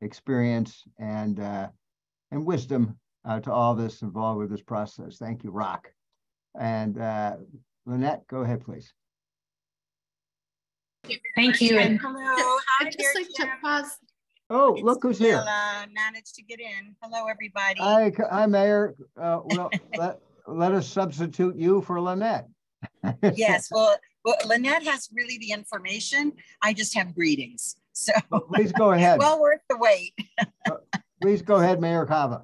experience and uh, and wisdom uh, to all of us involved with this process. Thank you, Rock. And uh, Lynette, go ahead, please. Thank you. And Hello. Hi I'd just there, like to pause. Oh, It's look who's here. Camilla. Managed to get in. Hello, everybody. Hi, hi, Mayor. Uh, well, <laughs> let, let us substitute you for Lynette. <laughs> yes. Well, well, Lynette has really the information. I just have greetings. So Please go <laughs> ahead. well worth the wait. <laughs> Please go ahead, Mayor Cava.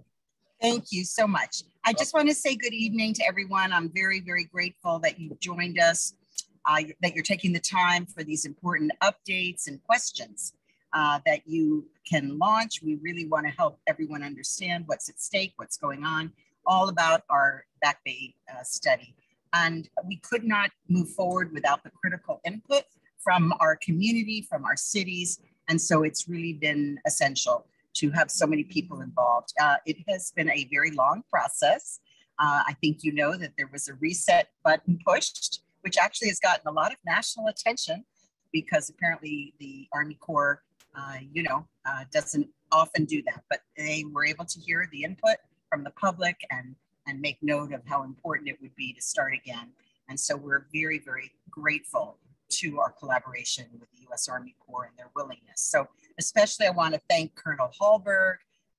Thank you so much. I just want to say good evening to everyone. I'm very, very grateful that you joined us, uh, that you're taking the time for these important updates and questions uh, that you can launch. We really want to help everyone understand what's at stake, what's going on, all about our Back Bay uh, study. And we could not move forward without the critical input from our community, from our cities. And so it's really been essential to have so many people involved. Uh, it has been a very long process. Uh, I think you know that there was a reset button pushed, which actually has gotten a lot of national attention because apparently the Army Corps, uh, you know, uh, doesn't often do that. But they were able to hear the input from the public and and make note of how important it would be to start again. And so we're very, very grateful to our collaboration with the U.S. Army Corps and their willingness. So especially I want to thank Colonel Hallberg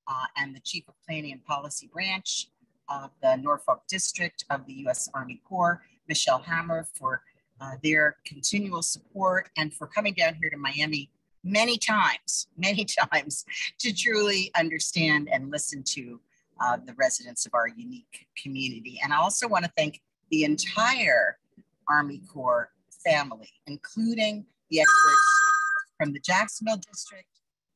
uh, and the Chief of Planning and Policy Branch of the Norfolk District of the U.S. Army Corps, Michelle Hamor, for uh, their continual support and for coming down here to Miami many times, many <laughs> times to truly understand and listen to uh, the residents of our unique community. And I also want to thank the entire Army Corps family, including the experts from the Jacksonville District,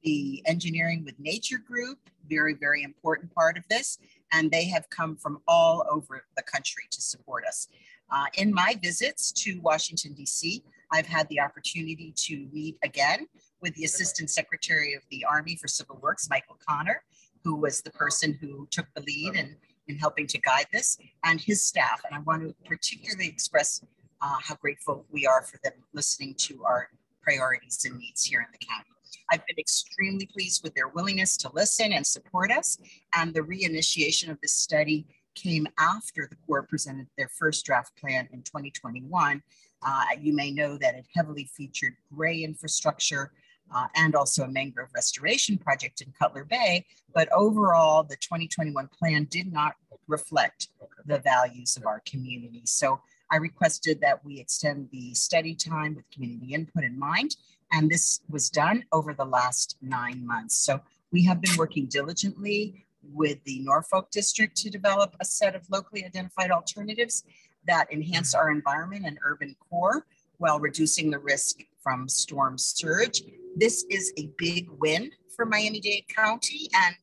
the Engineering with Nature Group, very, very important part of this. And they have come from all over the country to support us. Uh, in my visits to Washington, D.C., I've had the opportunity to meet again with the Assistant Secretary of the Army for Civil Works, Michael Connor, who was the person who took the lead in, in helping to guide this, and his staff. And I want to particularly express uh, how grateful we are for them listening to our priorities and needs here in the county. I've been extremely pleased with their willingness to listen and support us. And the reinitiation of this study came after the Corps presented their first draft plan in 2021. Uh, you may know that it heavily featured gray infrastructure uh, and also a mangrove restoration project in Cutler Bay. But overall, the 2021 plan did not reflect the values of our community. So I requested that we extend the study time with community input in mind. And this was done over the last nine months. So we have been working diligently with the Norfolk District to develop a set of locally identified alternatives that enhance our environment and urban core while reducing the risk from storm surge. This is a big win for Miami-Dade County. And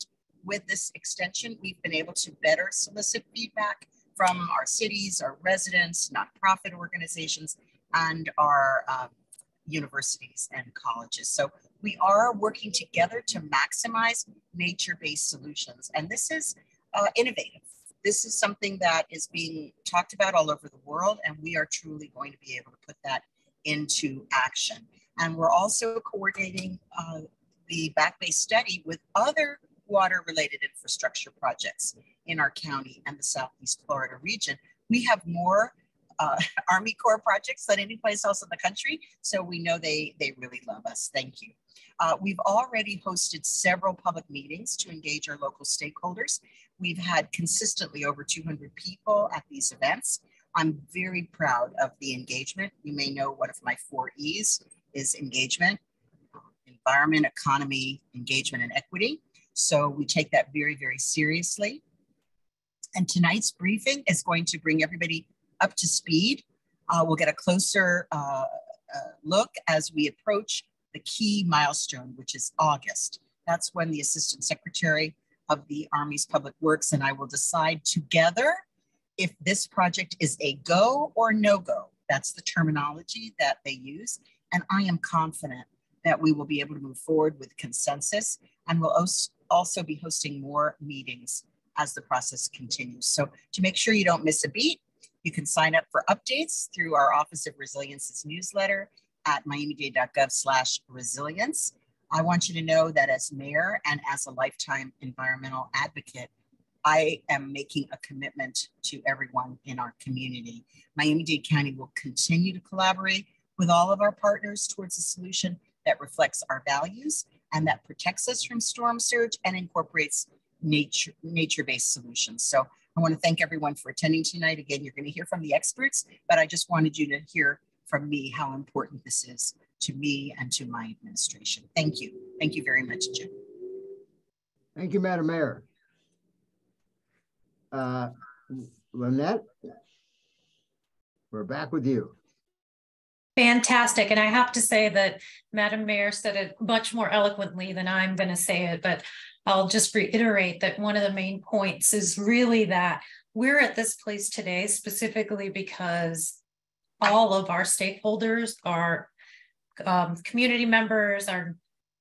with this extension, we've been able to better solicit feedback from our cities, our residents, nonprofit organizations, and our um, universities and colleges. So we are working together to maximize nature-based solutions. And this is uh, innovative. This is something that is being talked about all over the world, and we are truly going to be able to put that into action. And we're also coordinating uh, the Back Bay study with other water-related infrastructure projects in our county and the Southeast Florida region. We have more uh, <laughs> Army Corps projects than any place else in the country. So we know they, they really love us. Thank you. Uh, we've already hosted several public meetings to engage our local stakeholders. We've had consistently over 200 people at these events. I'm very proud of the engagement. You may know one of my four E's is engagement, environment, economy, engagement, and equity. So we take that very, very seriously. And tonight's briefing is going to bring everybody up to speed. Uh, we'll get a closer uh, uh, look as we approach the key milestone, which is August. That's when the Assistant Secretary of the Army's Public Works and I will decide together if this project is a go or no go. That's the terminology that they use. And I am confident that we will be able to move forward with consensus and we'll also be hosting more meetings as the process continues. So to make sure you don't miss a beat, you can sign up for updates through our Office of Resilience's newsletter at miamidade.gov slash resilience. I want you to know that as mayor and as a lifetime environmental advocate, I am making a commitment to everyone in our community. Miami-Dade County will continue to collaborate with all of our partners towards a solution that reflects our values and that protects us from storm surge and incorporates nature nature-based solutions. So I want to thank everyone for attending tonight. Again, you're going to hear from the experts, but I just wanted you to hear from me how important this is to me and to my administration. Thank you. Thank you very much, Jim. Thank you, Madam Mayor. Uh, Lynette, we're back with you. Fantastic. And I have to say that Madam Mayor said it much more eloquently than I'm going to say it, but I'll just reiterate that one of the main points is really that we're at this place today specifically because all of our stakeholders, our um, community members, our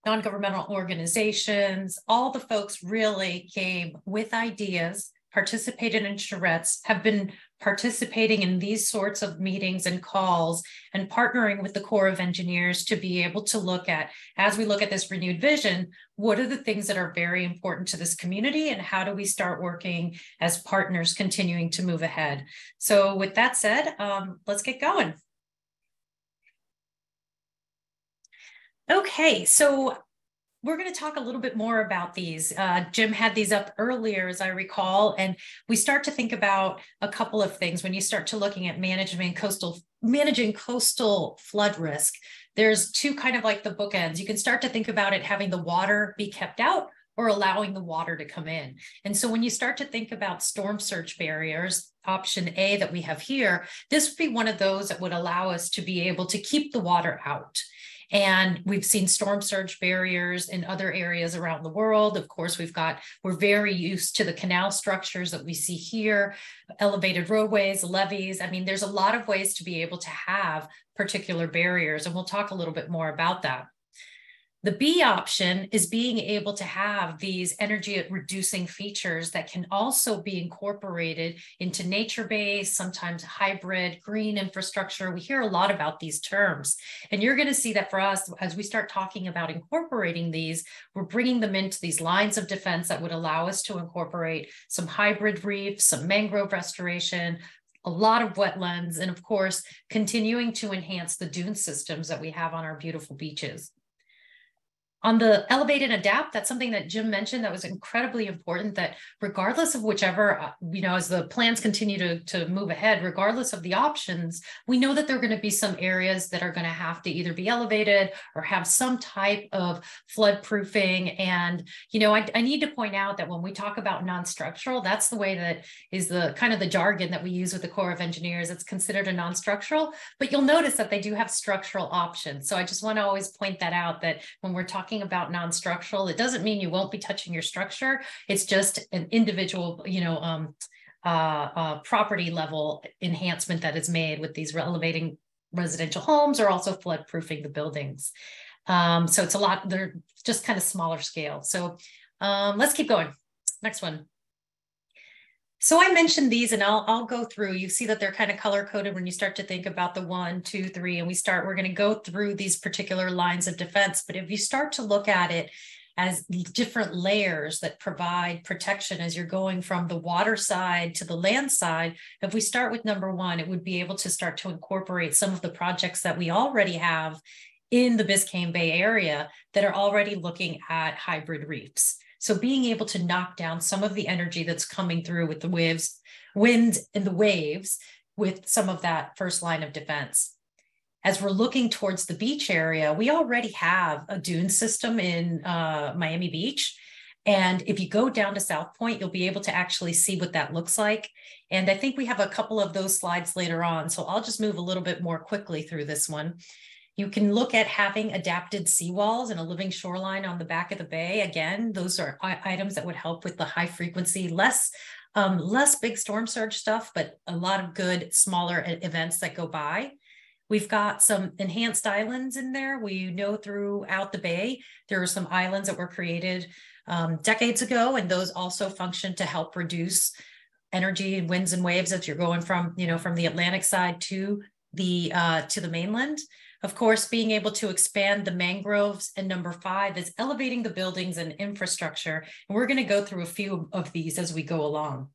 non-governmental organizations, all the folks really came with ideas participated in charrettes, have been participating in these sorts of meetings and calls and partnering with the Corps of Engineers to be able to look at, as we look at this renewed vision, what are the things that are very important to this community and how do we start working as partners continuing to move ahead? So with that said, um, let's get going. Okay, so we're going to talk a little bit more about these. Uh, Jim had these up earlier, as I recall, and we start to think about a couple of things when you start to looking at management coastal managing coastal flood risk. There's two kind of like the bookends. You can start to think about it having the water be kept out or allowing the water to come in. And so when you start to think about storm surge barriers, option A that we have here, this would be one of those that would allow us to be able to keep the water out. And we've seen storm surge barriers in other areas around the world. Of course, we've got, we're very used to the canal structures that we see here, elevated roadways, levees. I mean, there's a lot of ways to be able to have particular barriers, and we'll talk a little bit more about that. The B option is being able to have these energy reducing features that can also be incorporated into nature-based, sometimes hybrid, green infrastructure. We hear a lot about these terms. And you're going to see that for us, as we start talking about incorporating these, we're bringing them into these lines of defense that would allow us to incorporate some hybrid reefs, some mangrove restoration, a lot of wetlands, and of course, continuing to enhance the dune systems that we have on our beautiful beaches. On the elevate and adapt, that's something that Jim mentioned that was incredibly important that regardless of whichever, uh, you know, as the plans continue to, to move ahead, regardless of the options, we know that there are going to be some areas that are going to have to either be elevated or have some type of flood proofing. And, you know, I, I need to point out that when we talk about non-structural, that's the way that is the kind of the jargon that we use with the Corps of Engineers. It's considered a non-structural, but you'll notice that they do have structural options. So I just want to always point that out that when we're talking talking about non-structural, it doesn't mean you won't be touching your structure. It's just an individual, you know, um, uh, uh, property level enhancement that is made with these elevating residential homes or also flood proofing the buildings. Um, so it's a lot, they're just kind of smaller scale. So um, let's keep going. Next one. So I mentioned these and I'll, I'll go through, you see that they're kind of color coded when you start to think about the one, two, three, and we start, we're going to go through these particular lines of defense. But if you start to look at it as different layers that provide protection as you're going from the water side to the land side, if we start with number one, it would be able to start to incorporate some of the projects that we already have in the Biscayne Bay area that are already looking at hybrid reefs. So being able to knock down some of the energy that's coming through with the waves, wind and the waves with some of that first line of defense. As we're looking towards the beach area, we already have a dune system in uh, Miami Beach. And if you go down to South Pointe, you'll be able to actually see what that looks like. And I think we have a couple of those slides later on. So I'll just move a little bit more quickly through this one. You can look at having adapted seawalls and a living shoreline on the back of the bay. Again, those are items that would help with the high frequency, less um, less big storm surge stuff, but a lot of good smaller events that go by. We've got some enhanced islands in there. We know throughout the bay, there are some islands that were created um, decades ago, and those also function to help reduce energy and winds and waves as you're going from, you know, from the Atlantic side to the uh, to the mainland. Of course, being able to expand the mangroves. And number five is elevating the buildings and infrastructure. And we're going to go through a few of these as we go along.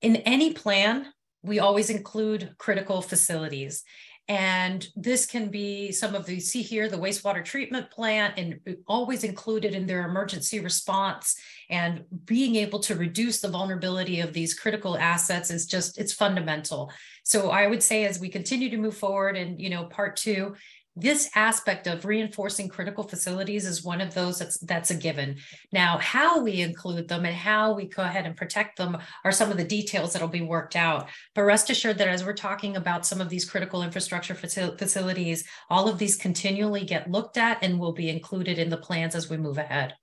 In any plan, we always include critical facilities. And this can be some of the, see here, the wastewater treatment plant and always included in their emergency response and being able to reduce the vulnerability of these critical assets is just, it's fundamental. So I would say as we continue to move forward and, you know, part two, this aspect of reinforcing critical facilities is one of those that's that's a given. Now how we include them and how we go ahead and protect them are some of the details that'll be worked out. But rest assured that as we're talking about some of these critical infrastructure facil facilities all of these continually get looked at and will be included in the plans as we move ahead.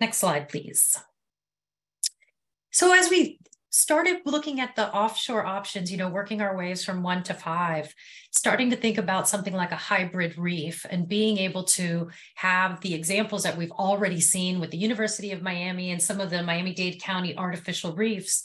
Next slide please. So as we started looking at the offshore options, you know, working our ways from one to five, starting to think about something like a hybrid reef and being able to have the examples that we've already seen with the University of Miami and some of the Miami-Dade County artificial reefs.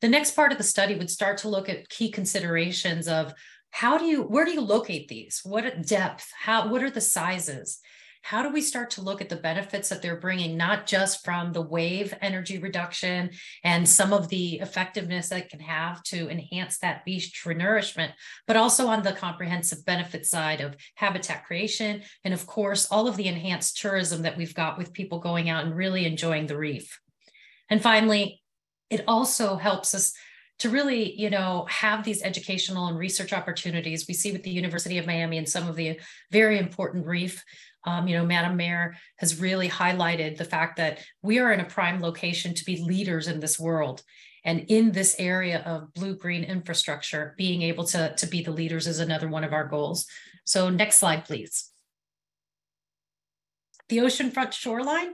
The next part of the study would start to look at key considerations of how do you, where do you locate these? What depth? How, what are the sizes? How do we start to look at the benefits that they're bringing, not just from the wave energy reduction and some of the effectiveness that can have to enhance that beach renourishment, but also on the comprehensive benefit side of habitat creation. And of course, all of the enhanced tourism that we've got with people going out and really enjoying the reef. And finally, it also helps us to really, you know, have these educational and research opportunities. We see with the University of Miami and some of the very important reef um, you know, Madam Mayor has really highlighted the fact that we are in a prime location to be leaders in this world. And in this area of blue green infrastructure, being able to, to be the leaders is another one of our goals. So next slide, please. The oceanfront shoreline,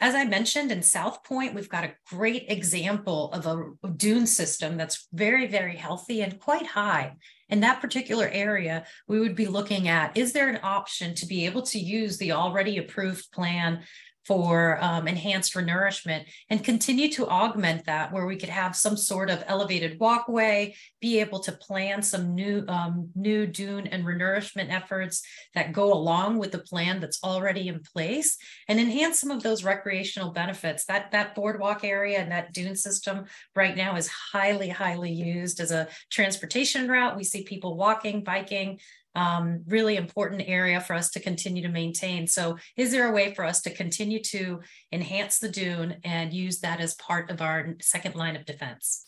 as I mentioned in South Pointe, we've got a great example of a dune system that's very, very healthy and quite high in that particular area, we would be looking at, is there an option to be able to use the already approved plan for um, enhanced renourishment and continue to augment that where we could have some sort of elevated walkway, be able to plan some new um, new dune and renourishment efforts that go along with the plan that's already in place and enhance some of those recreational benefits. That, that boardwalk area and that dune system right now is highly, highly used as a transportation route. We see people walking, biking, um, really important area for us to continue to maintain. So is there a way for us to continue to enhance the dune and use that as part of our second line of defense?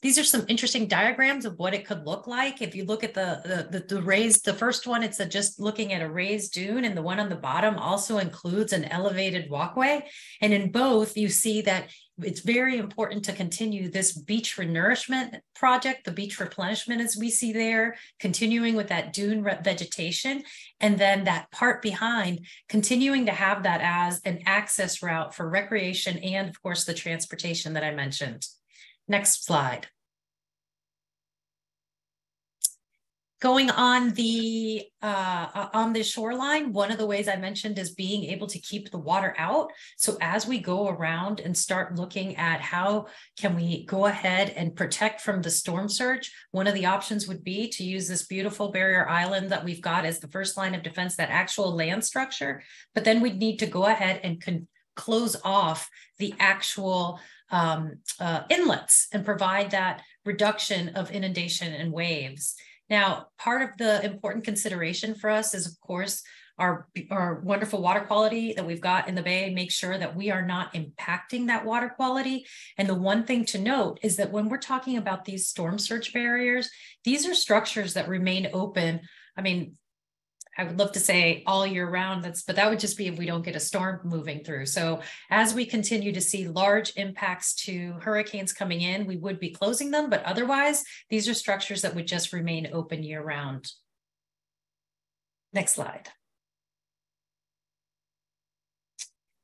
These are some interesting diagrams of what it could look like. If you look at the, the, the, the raised, the first one, it's a, just looking at a raised dune and the one on the bottom also includes an elevated walkway. And in both, you see that it's very important to continue this beach renourishment project, the beach replenishment as we see there, continuing with that dune vegetation. And then that part behind, continuing to have that as an access route for recreation and of course the transportation that I mentioned. Next slide. Going on the uh, uh, on the shoreline one of the ways i mentioned is being able to keep the water out. So as we go around and start looking at how can we go ahead and protect from the storm surge one of the options would be to use this beautiful barrier island that we've got as the first line of defense that actual land structure. But then we'd need to go ahead and close off the actual um, uh, inlets and provide that reduction of inundation and waves now, part of the important consideration for us is, of course, our, our wonderful water quality that we've got in the bay, make sure that we are not impacting that water quality. And the one thing to note is that when we're talking about these storm surge barriers, these are structures that remain open. I mean, I would love to say all year round. That's but that would just be if we don't get a storm moving through. So as we continue to see large impacts to hurricanes coming in, we would be closing them. But otherwise, these are structures that would just remain open year round. Next slide.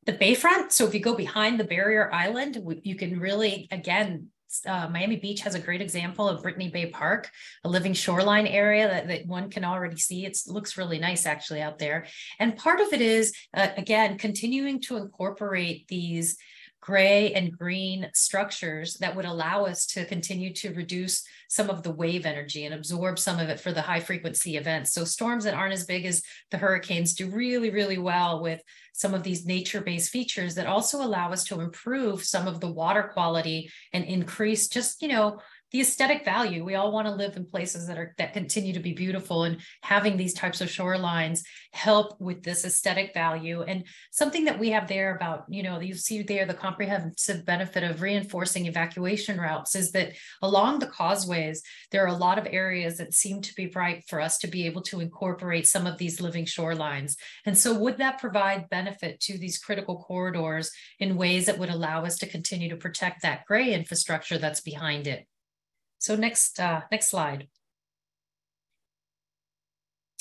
The bayfront. So if you go behind the barrier island, you can really, again, uh, Miami Beach has a great example of Brittany Bay Park, a living shoreline area that, that one can already see. It looks really nice actually out there. And part of it is, uh, again, continuing to incorporate these gray and green structures that would allow us to continue to reduce some of the wave energy and absorb some of it for the high frequency events. So storms that aren't as big as the hurricanes do really, really well with some of these nature-based features that also allow us to improve some of the water quality and increase just, you know, the aesthetic value. We all want to live in places that are that continue to be beautiful and having these types of shorelines help with this aesthetic value. And something that we have there about, you know, you see there the comprehensive benefit of reinforcing evacuation routes is that along the causeways, there are a lot of areas that seem to be ripe for us to be able to incorporate some of these living shorelines. And so would that provide benefit to these critical corridors in ways that would allow us to continue to protect that gray infrastructure that's behind it? So next, uh, next slide.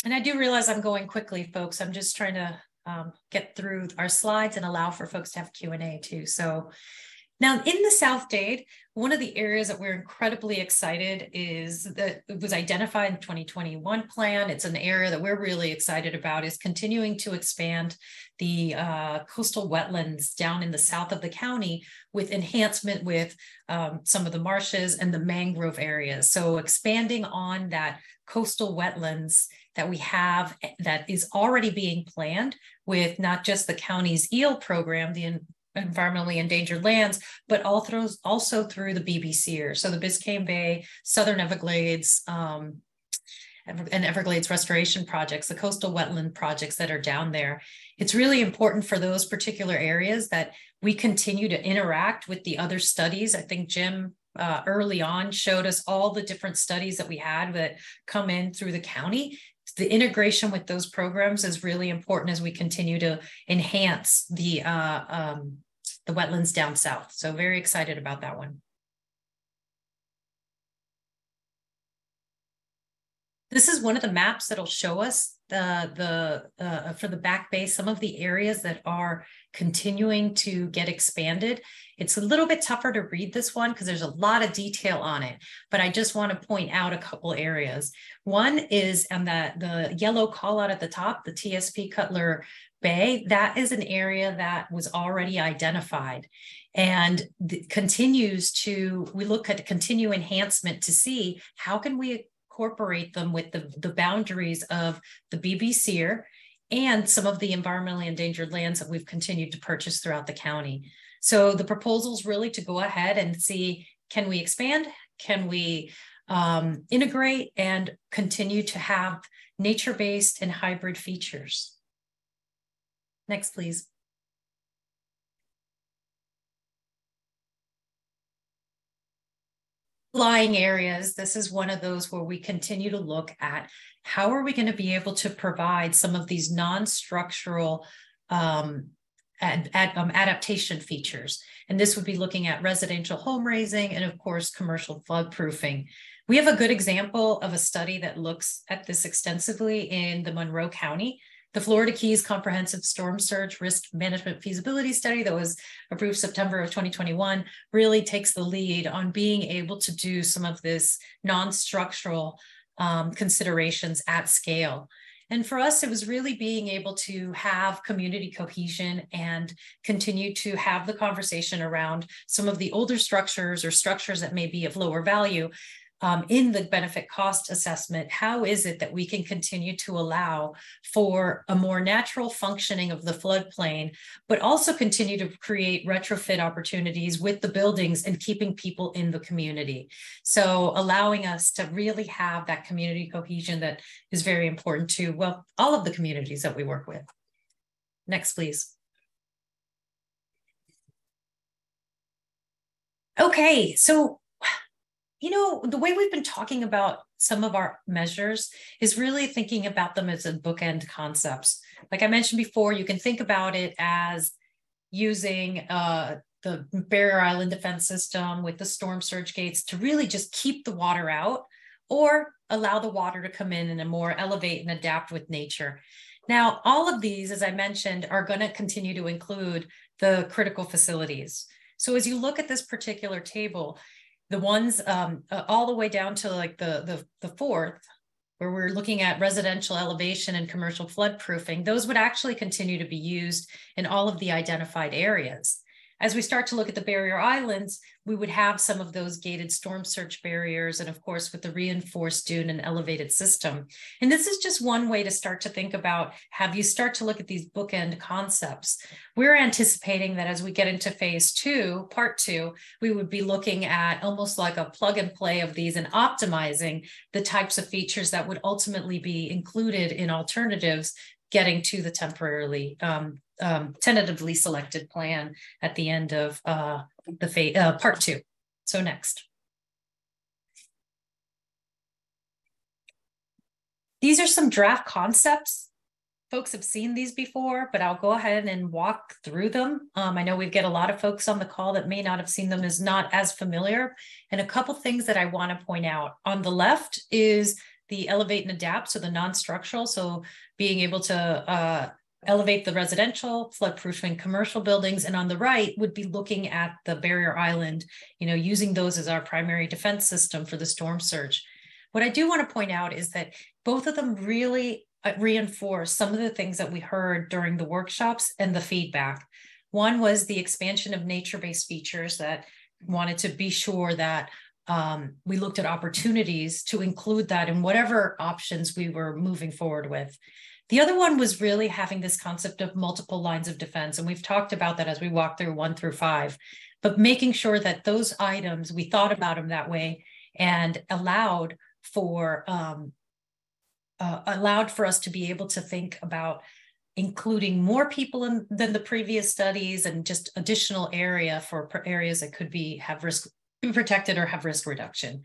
And I do realize I'm going quickly, folks. I'm just trying to um, get through our slides and allow for folks to have Q&A too. So now in the South Dade, one of the areas that we're incredibly excited is that it was identified in the 2021 plan. It's an area that we're really excited about is continuing to expand the uh, coastal wetlands down in the south of the county with enhancement with um, some of the marshes and the mangrove areas. So expanding on that coastal wetlands that we have that is already being planned with not just the county's EEL program, the environmentally endangered lands, but all through, also through the BBC, so the Biscayne Bay, Southern Everglades, um, and Everglades restoration projects, the coastal wetland projects that are down there. It's really important for those particular areas that we continue to interact with the other studies. I think Jim uh, early on showed us all the different studies that we had that come in through the county. The integration with those programs is really important as we continue to enhance the uh, um, the wetlands down south. So very excited about that one. This is one of the maps that'll show us the, the uh, for the back bay, some of the areas that are continuing to get expanded. It's a little bit tougher to read this one because there's a lot of detail on it, but I just want to point out a couple areas. One is on the, the yellow call out at the top, the TSP Cutler Bay, that is an area that was already identified and continues to, we look at continue enhancement to see how can we incorporate them with the, the boundaries of the BBC and some of the environmentally endangered lands that we've continued to purchase throughout the county. So the proposal is really to go ahead and see, can we expand? Can we um, integrate and continue to have nature-based and hybrid features? Next, please. Lying areas, this is one of those where we continue to look at how are we going to be able to provide some of these non-structural um, ad, ad, um, adaptation features. And this would be looking at residential home raising and of course, commercial flood proofing. We have a good example of a study that looks at this extensively in the Monroe County. The Florida Keys Comprehensive Storm Surge Risk Management Feasibility Study that was approved September of 2021 really takes the lead on being able to do some of this non-structural um, considerations at scale. And for us, it was really being able to have community cohesion and continue to have the conversation around some of the older structures or structures that may be of lower value um, in the benefit cost assessment, how is it that we can continue to allow for a more natural functioning of the floodplain, but also continue to create retrofit opportunities with the buildings and keeping people in the community. So allowing us to really have that community cohesion that is very important to, well, all of the communities that we work with. Next, please. Okay, so you know, the way we've been talking about some of our measures is really thinking about them as a bookend concepts. Like I mentioned before, you can think about it as using uh, the barrier island defense system with the storm surge gates to really just keep the water out or allow the water to come in and more elevate and adapt with nature. Now, all of these, as I mentioned, are going to continue to include the critical facilities. So as you look at this particular table, the ones um, uh, all the way down to like the, the, the fourth, where we're looking at residential elevation and commercial flood proofing, those would actually continue to be used in all of the identified areas. As we start to look at the barrier islands, we would have some of those gated storm surge barriers, and of course, with the reinforced dune and elevated system. And this is just one way to start to think about have you start to look at these bookend concepts. We're anticipating that as we get into phase two, part two, we would be looking at almost like a plug and play of these and optimizing the types of features that would ultimately be included in alternatives getting to the temporarily um, um, tentatively selected plan at the end of uh, the phase, uh, part two. So next. These are some draft concepts. Folks have seen these before, but I'll go ahead and walk through them. Um, I know we get a lot of folks on the call that may not have seen them as not as familiar. And a couple things that I want to point out. On the left is the elevate and adapt, so the non-structural. So being able to uh, elevate the residential, flood-proofing commercial buildings, and on the right would be looking at the barrier island, you know, using those as our primary defense system for the storm surge. What I do want to point out is that both of them really uh, reinforce some of the things that we heard during the workshops and the feedback. One was the expansion of nature-based features that wanted to be sure that um, we looked at opportunities to include that in whatever options we were moving forward with. The other one was really having this concept of multiple lines of defense. And we've talked about that as we walk through one through five, but making sure that those items, we thought about them that way and allowed for um, uh, allowed for us to be able to think about including more people in, than the previous studies and just additional area for areas that could be have risk protected or have risk reduction.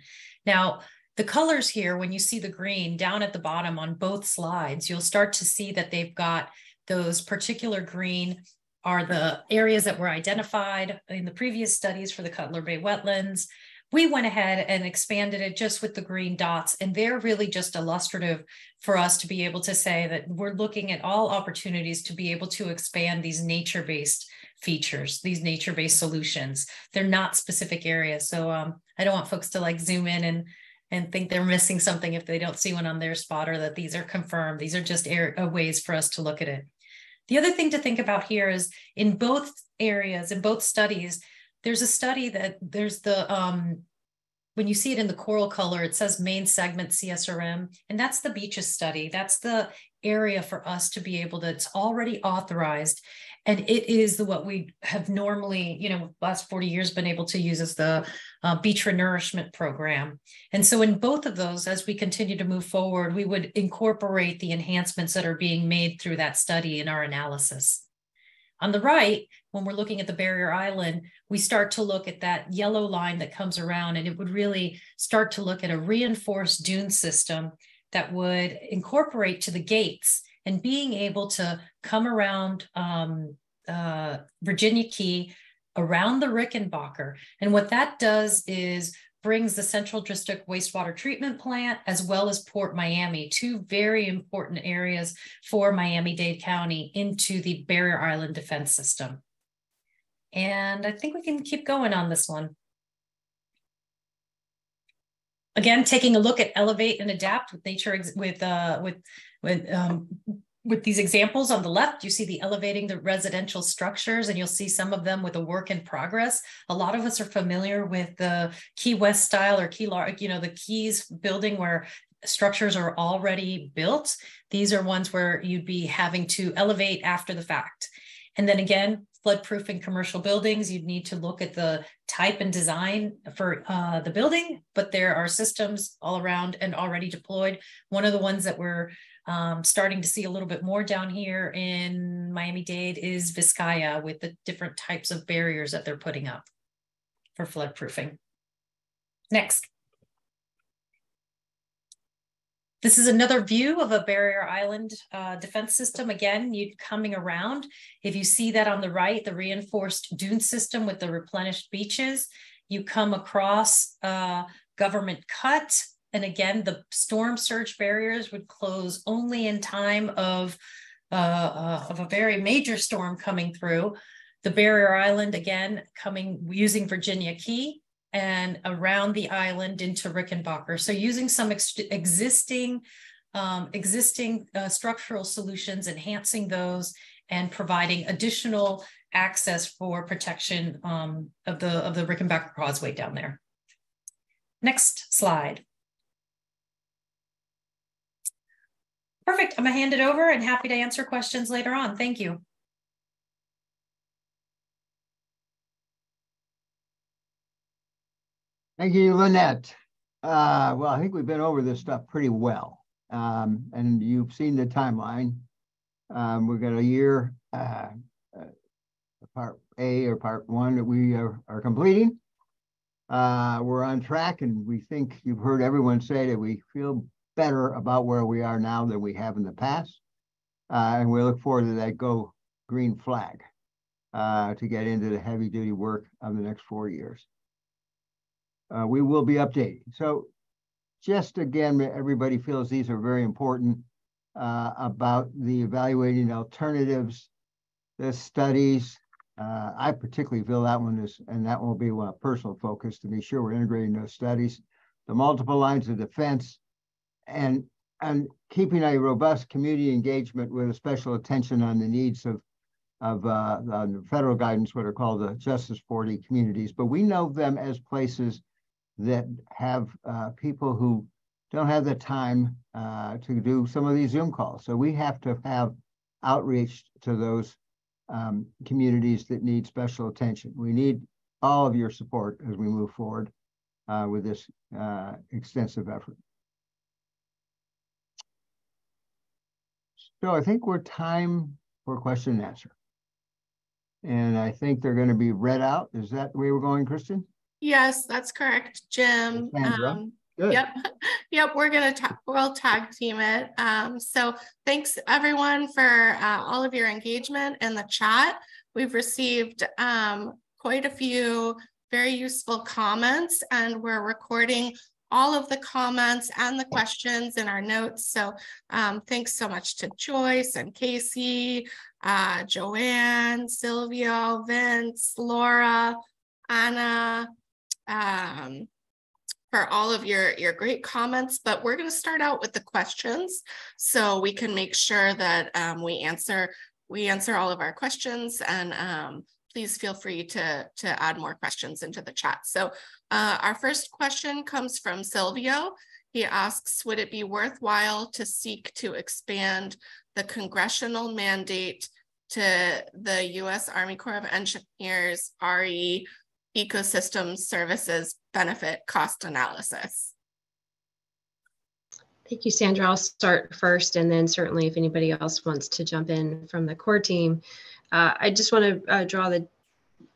Now, the colors here, when you see the green down at the bottom on both slides, you'll start to see that they've got those particular green are the areas that were identified in the previous studies for the Cutler Bay wetlands. We went ahead and expanded it just with the green dots, and they're really just illustrative for us to be able to say that we're looking at all opportunities to be able to expand these nature-based features, these nature-based solutions. They're not specific areas. So um, I don't want folks to like zoom in and and think they're missing something if they don't see one on their spot or that these are confirmed. These are just air, uh, ways for us to look at it. The other thing to think about here is in both areas, in both studies, there's a study that there's the um, when you see it in the coral color, it says main segment CSRM, and that's the beaches study. That's the area for us to be able to, it's already authorized and it is the what we have normally you know last 40 years been able to use as the uh, beach renourishment program. And so in both of those as we continue to move forward we would incorporate the enhancements that are being made through that study in our analysis. On the right when we're looking at the barrier island we start to look at that yellow line that comes around and it would really start to look at a reinforced dune system that would incorporate to the gates and being able to come around um, uh, Virginia Key, around the Rickenbacker. And what that does is brings the Central District Wastewater Treatment Plant as well as Port Miami, two very important areas for Miami-Dade County into the Barrier Island Defense System. And I think we can keep going on this one. Again, taking a look at elevate and adapt with nature with uh, with with um, with these examples on the left, you see the elevating the residential structures, and you'll see some of them with a work in progress. A lot of us are familiar with the Key West style or Key, you know, the Keys building where structures are already built. These are ones where you'd be having to elevate after the fact. And then again, flood-proofing commercial buildings, you'd need to look at the type and design for uh, the building, but there are systems all around and already deployed. One of the ones that we're um, starting to see a little bit more down here in Miami-Dade is Vizcaya with the different types of barriers that they're putting up for flood proofing. Next. This is another view of a barrier island uh, defense system. Again, you coming around. If you see that on the right, the reinforced dune system with the replenished beaches, you come across uh, government cut and again, the storm surge barriers would close only in time of, uh, uh, of a very major storm coming through. The barrier island, again, coming using Virginia Key and around the island into Rickenbacker. So using some ex existing um, existing uh, structural solutions, enhancing those and providing additional access for protection um, of the of the Rickenbacker Causeway down there. Next slide. Perfect. I'm gonna hand it over and happy to answer questions later on. Thank you. Thank you, Lynette. Uh, well, I think we've been over this stuff pretty well. Um, and you've seen the timeline. Um, we've got a year, uh, uh, part A or part one that we are, are completing. Uh, we're on track and we think you've heard everyone say that we feel better about where we are now than we have in the past. Uh, and we look forward to that go green flag uh, to get into the heavy duty work of the next four years. Uh, we will be updating. So just again, everybody feels these are very important uh, about the evaluating alternatives, the studies. Uh, I particularly feel that one is, and that will be a personal focus to be sure we're integrating those studies, the multiple lines of defense, and and keeping a robust community engagement with a special attention on the needs of of uh, the federal guidance, what are called the Justice 40 communities. But we know them as places that have uh, people who don't have the time uh, to do some of these Zoom calls. So we have to have outreach to those um, communities that need special attention. We need all of your support as we move forward uh, with this uh, extensive effort. So I think we're time for question and answer. And I think they're going to be read out. Is that the way we're going, Kristen? Yes, that's correct, Jim. Um, yep, <laughs> yep. We're gonna ta- we'll tag team it. Um, so thanks everyone for uh, all of your engagement in the chat. We've received um, quite a few very useful comments, and we're recording all of the comments and the questions in our notes. So um, thanks so much to Joyce and Casey, uh, Joanne, Silvio, Vince, Laura, Anna, um, for all of your, your great comments, but we're going to start out with the questions so we can make sure that um, we answer we answer all of our questions and um, please feel free to, to add more questions into the chat. So uh, our first question comes from Silvio. He asks, would it be worthwhile to seek to expand the congressional mandate to the U.S. Army Corps of Engineers RE ecosystem services benefit cost analysis. Thank you, Sandra. I'll start first, and then certainly if anybody else wants to jump in from the core team, uh, I just want to uh, draw the,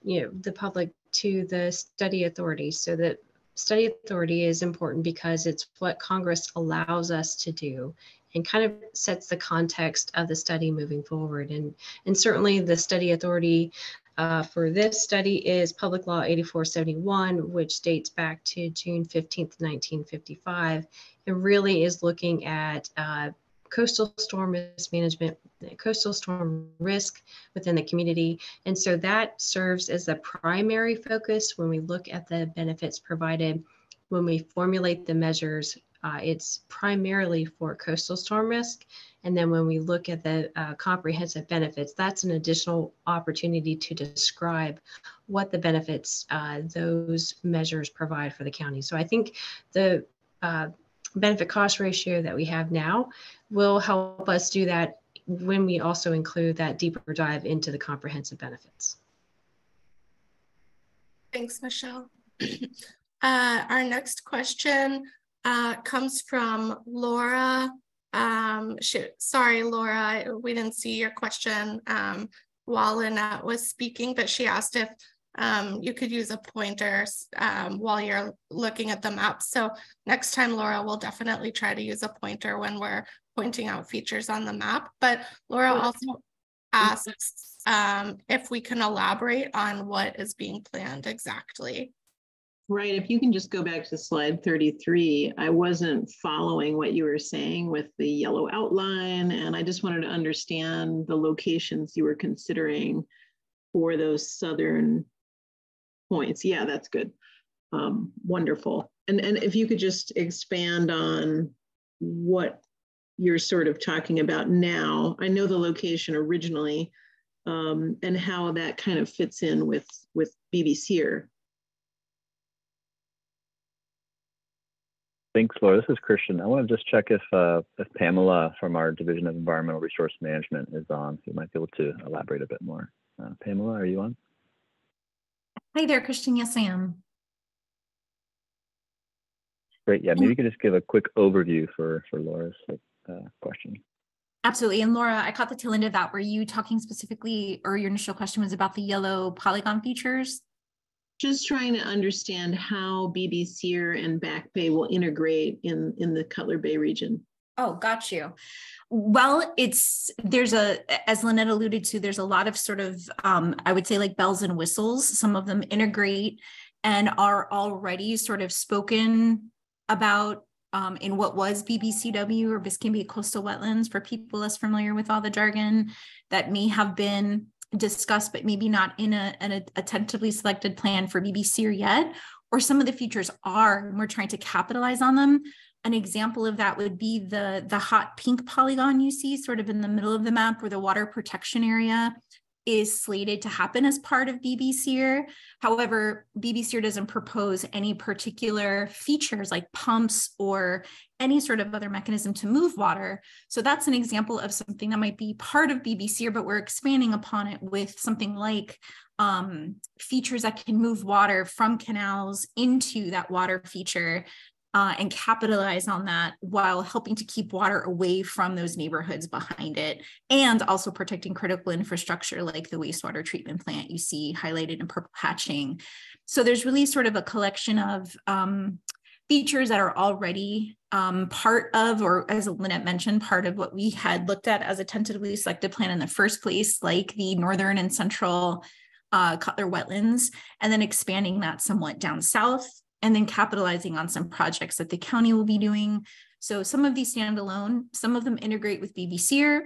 you know, the public to the study authority. So that study authority is important because it's what Congress allows us to do and kind of sets the context of the study moving forward. And, and certainly the study authority uh, for this study is Public Law 8471, which dates back to June 15th, 1955, and really is looking at uh, coastal storm risk management, coastal storm risk within the community. And so that serves as the primary focus when we look at the benefits provided when we formulate the measures uh, it's primarily for coastal storm risk. And then when we look at the uh, comprehensive benefits, that's an additional opportunity to describe what the benefits uh, those measures provide for the county. So I think the uh, benefit cost ratio that we have now will help us do that when we also include that deeper dive into the comprehensive benefits. Thanks, Michelle. <clears throat> Uh, our next question uh, comes from Laura. Um, she, sorry, Laura, we didn't see your question um, while Lynette was speaking, but she asked if um, you could use a pointer um, while you're looking at the map. So next time, Laura, we'll definitely try to use a pointer when we're pointing out features on the map. But Laura also asks um, if we can elaborate on what is being planned exactly. Right. If you can just go back to slide 33, I wasn't following what you were saying with the yellow outline, and I just wanted to understand the locations you were considering for those southern points. Yeah, that's good. Um, wonderful. And, and if you could just expand on what you're sort of talking about now. I know the location originally um, and how that kind of fits in with, with BBSEER. Thanks, Laura. This is Christian. I want to just check if uh, if Pamela from our Division of Environmental Resource Management is on. You might be able to elaborate a bit more. Uh, Pamela, are you on? Hi there, Christian. Yes, I am. Great. Yeah, maybe you could just give a quick overview for for Laura's uh, question. Absolutely. And Laura, I caught the tail end of that. Were you talking specifically, or your initial question was about the yellow polygon features? Just trying to understand how BBSEER and Back Bay will integrate in, in the Cutler Bay region. Oh, got you. Well, it's there's a as Lynette alluded to, there's a lot of sort of um, I would say like bells and whistles. Some of them integrate and are already sort of spoken about um, in what was BBCW or Biscayne Coastal Wetlands for people less familiar with all the jargon that may have been discussed, but maybe not in a, an attentively selected plan for BBSEER yet, or some of the features are, and we're trying to capitalize on them. An example of that would be the, the hot pink polygon you see sort of in the middle of the map where the water protection area is slated to happen as part of BBSEER. However, BBSEER doesn't propose any particular features like pumps or any sort of other mechanism to move water. So that's an example of something that might be part of BBSEER, but we're expanding upon it with something like um, features that can move water from canals into that water feature uh, and capitalize on that while helping to keep water away from those neighborhoods behind it and also protecting critical infrastructure like the wastewater treatment plant you see highlighted in purple hatching. So there's really sort of a collection of um, features that are already um, part of, or as Lynette mentioned, part of what we had looked at as a tentatively selected plan in the first place, like the northern and central uh, Cutler wetlands, and then expanding that somewhat down south and then capitalizing on some projects that the county will be doing. So some of these stand alone, some of them integrate with BBSEER,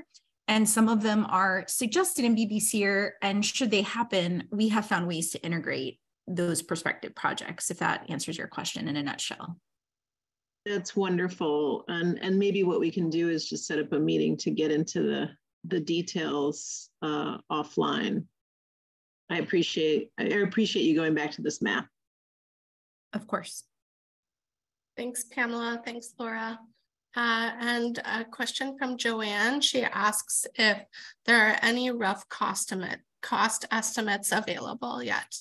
and some of them are suggested in BBSEER. And should they happen, we have found ways to integrate those prospective projects, if that answers your question in a nutshell. That's wonderful. And, and maybe what we can do is just set up a meeting to get into the, the details uh, offline. I appreciate I appreciate you going back to this map. Of course. Thanks, Pamela. Thanks, Laura. Uh, and a question from Joanne. She asks if there are any rough cost, cost estimates available yet.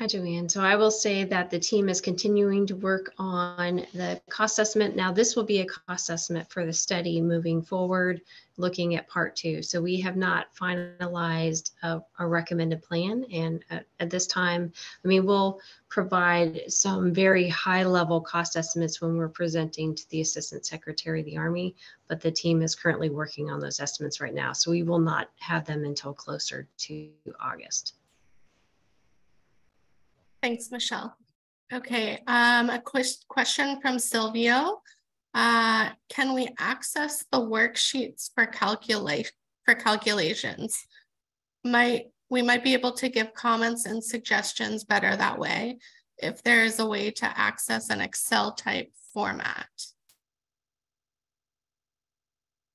Hi, Joanne. So I will say that the team is continuing to work on the cost estimate. Now, this will be a cost estimate for the study moving forward, looking at part two. So we have not finalized a, a recommended plan. And at, at, this time, I mean, we'll provide some very high level cost estimates when we're presenting to the Assistant Secretary of the Army, but the team is currently working on those estimates right now. So we will not have them until closer to August. Thanks, Michelle. Okay, um, a question from Silvio. Uh, can we access the worksheets for calculate for calculations? Might we might be able to give comments and suggestions better that way if there is a way to access an Excel type format.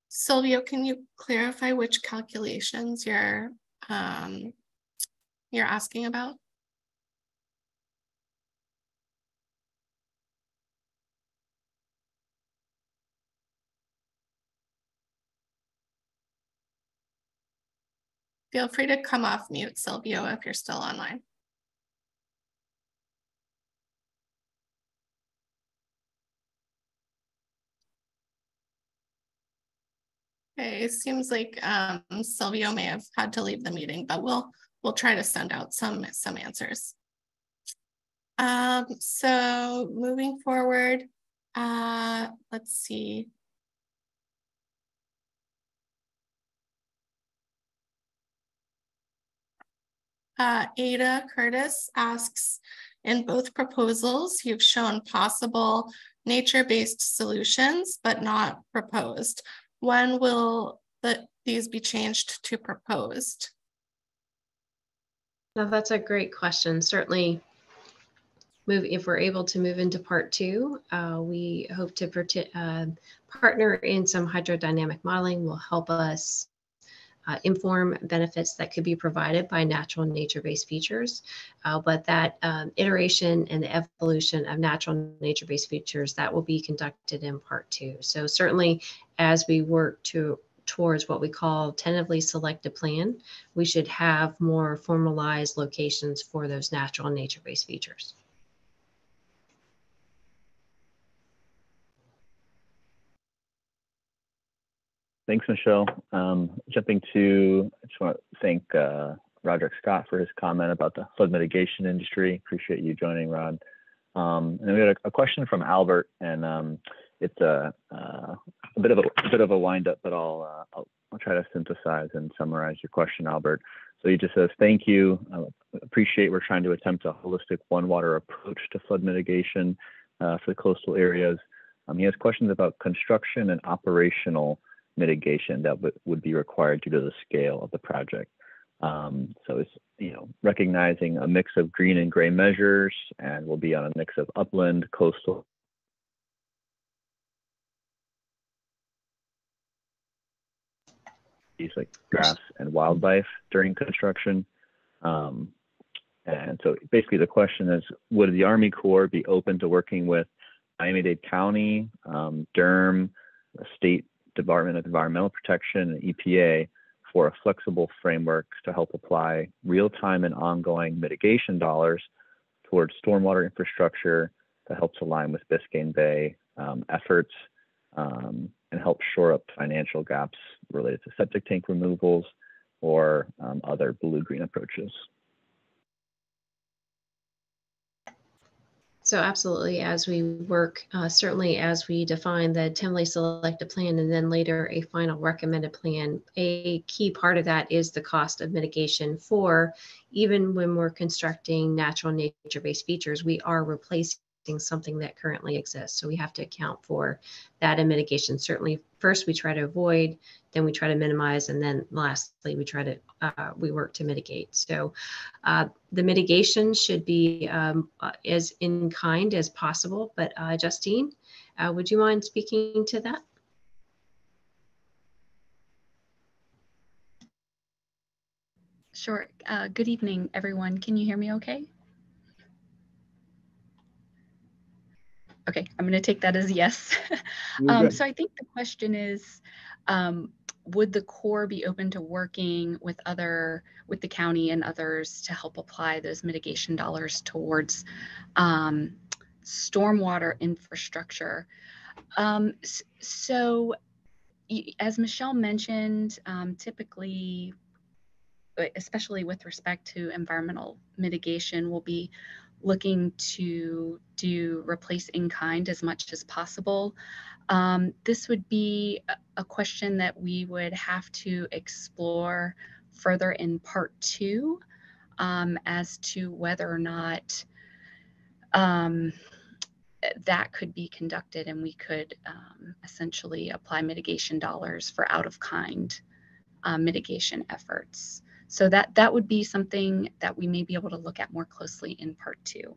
Silvio, can you clarify which calculations you're um, you're asking about? Feel free to come off mute, Silvio, if you're still online. Okay, it seems like um, Silvio may have had to leave the meeting, but we'll we'll try to send out some some answers. Um, so moving forward, uh, let's see. Uh, Ada Curtis asks, in both proposals, you've shown possible nature-based solutions, but not proposed. When will the, these be changed to proposed? Now that's a great question. Certainly, move if we're able to move into part two, uh, we hope to uh, partner in some hydrodynamic modeling will help us uh, inform benefits that could be provided by natural nature-based features. Uh, but that um, iteration and the evolution of natural nature-based features that will be conducted in part two. So certainly as we work to towards what we call tentatively selected plan, we should have more formalized locations for those natural nature-based features. Thanks, Michelle. Um, jumping to, I just want to thank uh, Roderick Scott for his comment about the flood mitigation industry. Appreciate you joining, Rod. Um, and we had a, a, question from Albert, and um, it's a, uh, a, bit of a, a, bit of a windup, but I'll, uh, I'll, I'll try to synthesize and summarize your question, Albert. So he just says, "Thank you. Appreciate we're trying to attempt a holistic one water approach to flood mitigation uh, for the coastal areas." Um, he has questions about construction and operational mitigation that would be required due to the scale of the project. Um, so it's you know recognizing a mix of green and gray measures, and we'll be on a mix of upland, coastal. like grass and wildlife during construction. Um, and so basically the question is, would the Army Corps be open to working with Miami-Dade County, um, DERM, state Department of Environmental Protection and EPA for a flexible framework to help apply real-time and ongoing mitigation dollars towards stormwater infrastructure that helps align with Biscayne Bay um, efforts um, and help shore up financial gaps related to septic tank removals or um, other blue-green approaches. So absolutely, as we work, uh, certainly as we define the tentatively selected plan and then later a final recommended plan, a key part of that is the cost of mitigation for even when we're constructing natural nature-based features, we are replacing something that currently exists. So we have to account for that in mitigation. Certainly, first we try to avoid, then we try to minimize, and then lastly we try to uh, we work to mitigate. So uh, the mitigation should be um, uh, as in kind as possible. But uh, Justine, uh, would you mind speaking to that? Sure. Uh, good evening, everyone. Can you hear me okay? Okay, I'm going to take that as yes. <laughs> um, so I think the question is, um, would the Corps be open to working with other, with the county and others to help apply those mitigation dollars towards um, stormwater infrastructure? Um, so as Michelle mentioned, um, typically, especially with respect to environmental mitigation, we'll be looking to do replace in kind as much as possible. Um, this would be a question that we would have to explore further in part two um, as to whether or not um, that could be conducted and we could um, essentially apply mitigation dollars for out of kind uh, mitigation efforts. So that that would be something that we may be able to look at more closely in part two.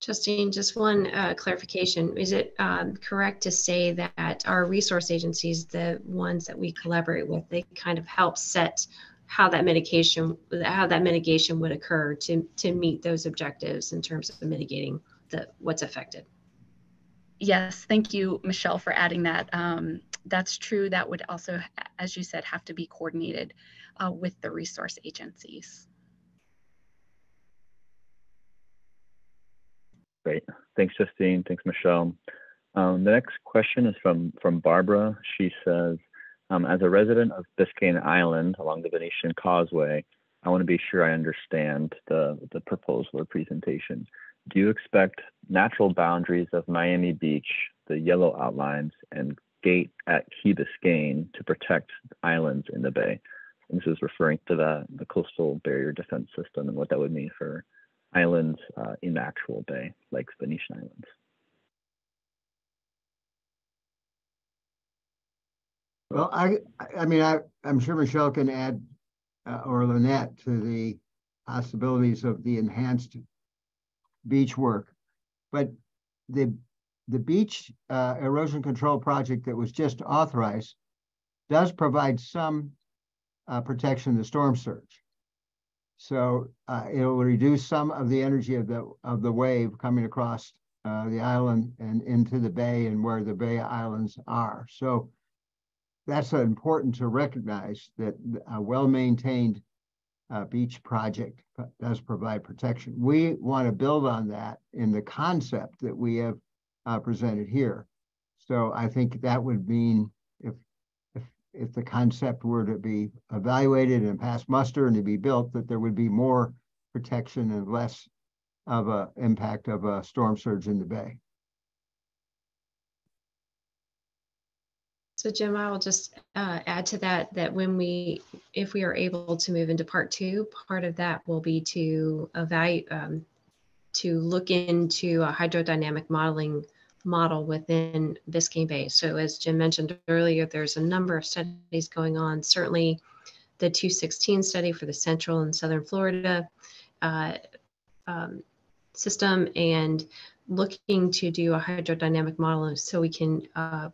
Justine, just one uh, clarification. Is it um, correct to say that our resource agencies, the ones that we collaborate with, they kind of help set how that mitigation, how that mitigation would occur to to meet those objectives in terms of mitigating the what's affected? Yes, thank you, Michelle, for adding that. Um, that's true. That would also, as you said, have to be coordinated uh, with the resource agencies. Great. Thanks, Justine. Thanks, Michelle. Um, the next question is from, from Barbara. She says, um, as a resident of Biscayne Island along the Venetian Causeway, I want to be sure I understand the, the proposal or presentation. Do you expect natural boundaries of Miami Beach, the yellow outlines, and gate at Key Biscayne to protect islands in the bay? And this is referring to the, the coastal barrier defense system and what that would mean for islands uh, in the actual bay, like Venetian Islands. Well, I, I mean, I, I'm sure Michelle can add, uh, or Lynette, to the possibilities of the enhanced beach work. But the the beach uh, erosion control project that was just authorized does provide some uh, protection the storm surge. So uh, it will reduce some of the energy of the of the wave coming across uh, the island and into the bay and where the bay islands are. So that's important to recognize that a well-maintained uh, beach project does provide protection. We want to build on that in the concept that we have uh, presented here. So I think that would mean if the concept were to be evaluated and pass muster and to be built, that there would be more protection and less of a impact of a storm surge in the bay. So Jim, I will just uh, add to that, that when we, if we are able to move into part two, part of that will be to evaluate, um, to look into a hydrodynamic modeling model within Biscayne Bay. So as Jim mentioned earlier, there's a number of studies going on. Certainly the 216 study for the central and southern Florida uh, um, system and looking to do a hydrodynamic model so we can uh,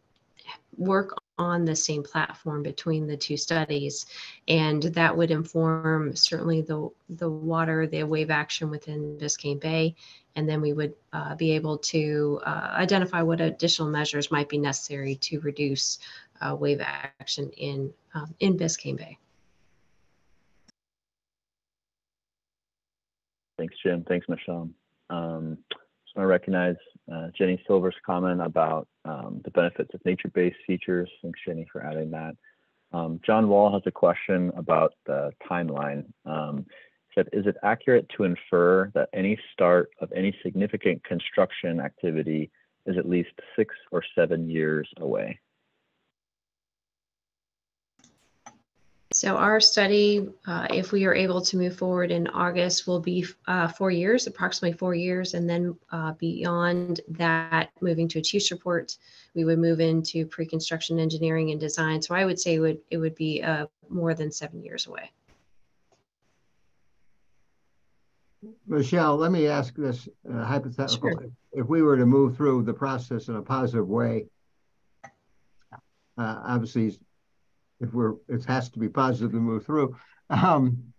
work on the same platform between the two studies and that would inform certainly the the water the wave action within biscayne bay and then we would uh, be able to uh, identify what additional measures might be necessary to reduce uh, wave action in um, in biscayne bay thanks jim thanks michelle um, I recognize uh, Jenny Silver's comment about um, the benefits of nature-based features. Thanks, Jenny, for adding that. Um, John Wall has a question about the timeline. Said, is it accurate to infer that any start of any significant construction activity is at least six or seven years away? So our study, uh, if we are able to move forward in August, will be uh, four years, approximately four years. And then uh, beyond that, moving to a Chiefs report, we would move into pre-construction engineering and design. So I would say it would, it would be uh, more than seven years away. Michelle, let me ask this uh, hypothetical. Sure. If we were to move through the process in a positive way, uh, obviously if we're it has to be positive to move through. Um,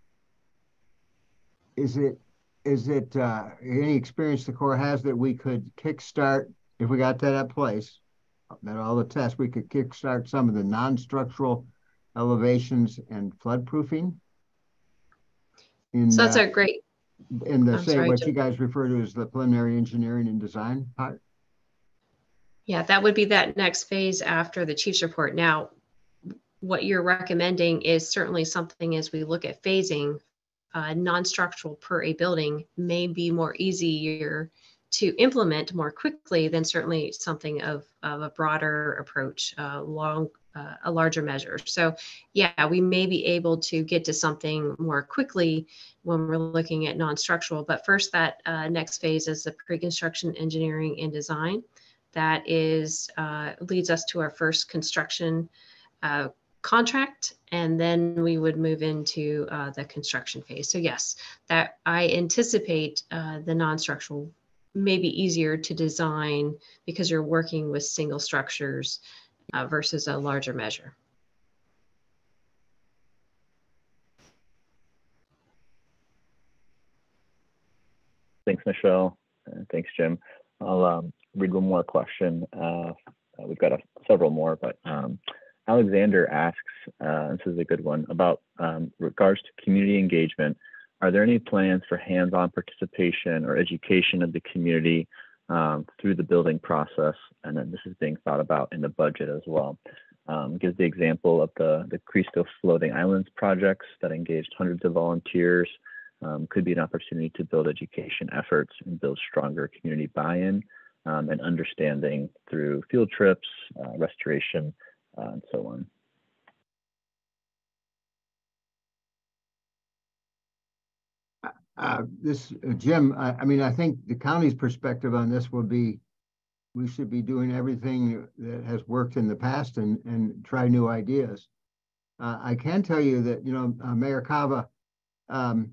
is it is it uh, any experience the Corps has that we could kickstart if we got to that place, met all the tests, we could kickstart some of the non-structural elevations and floodproofing? In, so that's a great. In the I'm say sorry, what Jim. you guys refer to as the preliminary engineering and design part. Yeah, that would be that next phase after the chief's report. Now, what you're recommending is certainly something as we look at phasing, uh, non-structural per a building may be more easier to implement more quickly than certainly something of, of a broader approach, uh, long, uh, a larger measure. So yeah, we may be able to get to something more quickly when we're looking at non-structural, but first that uh, next phase is the pre-construction engineering and design. That is, uh, leads us to our first construction uh, contract and then we would move into uh, the construction phase. So yes, that I anticipate the non-structural may be easier to design because you're working with single structures uh, versus a larger measure. Thanks, Michelle. thanks, Jim. I'll um, read one more question. Uh, we've got a, several more, but um, Alexander asks, uh, this is a good one, about um, regards to community engagement. Are there any plans for hands-on participation or education of the community um, through the building process? And then this is being thought about in the budget as well. Um, gives the example of the, the Cristo Floating Islands projects that engaged hundreds of volunteers. Um, could be an opportunity to build education efforts and build stronger community buy-in um, and understanding through field trips, uh, restoration, uh, and so on. Uh, this uh, Jim, I, I, mean, I think the county's perspective on this will be we should be doing everything that has worked in the past and, and try new ideas. Uh, I can tell you that, you know, uh, Mayor Cava um,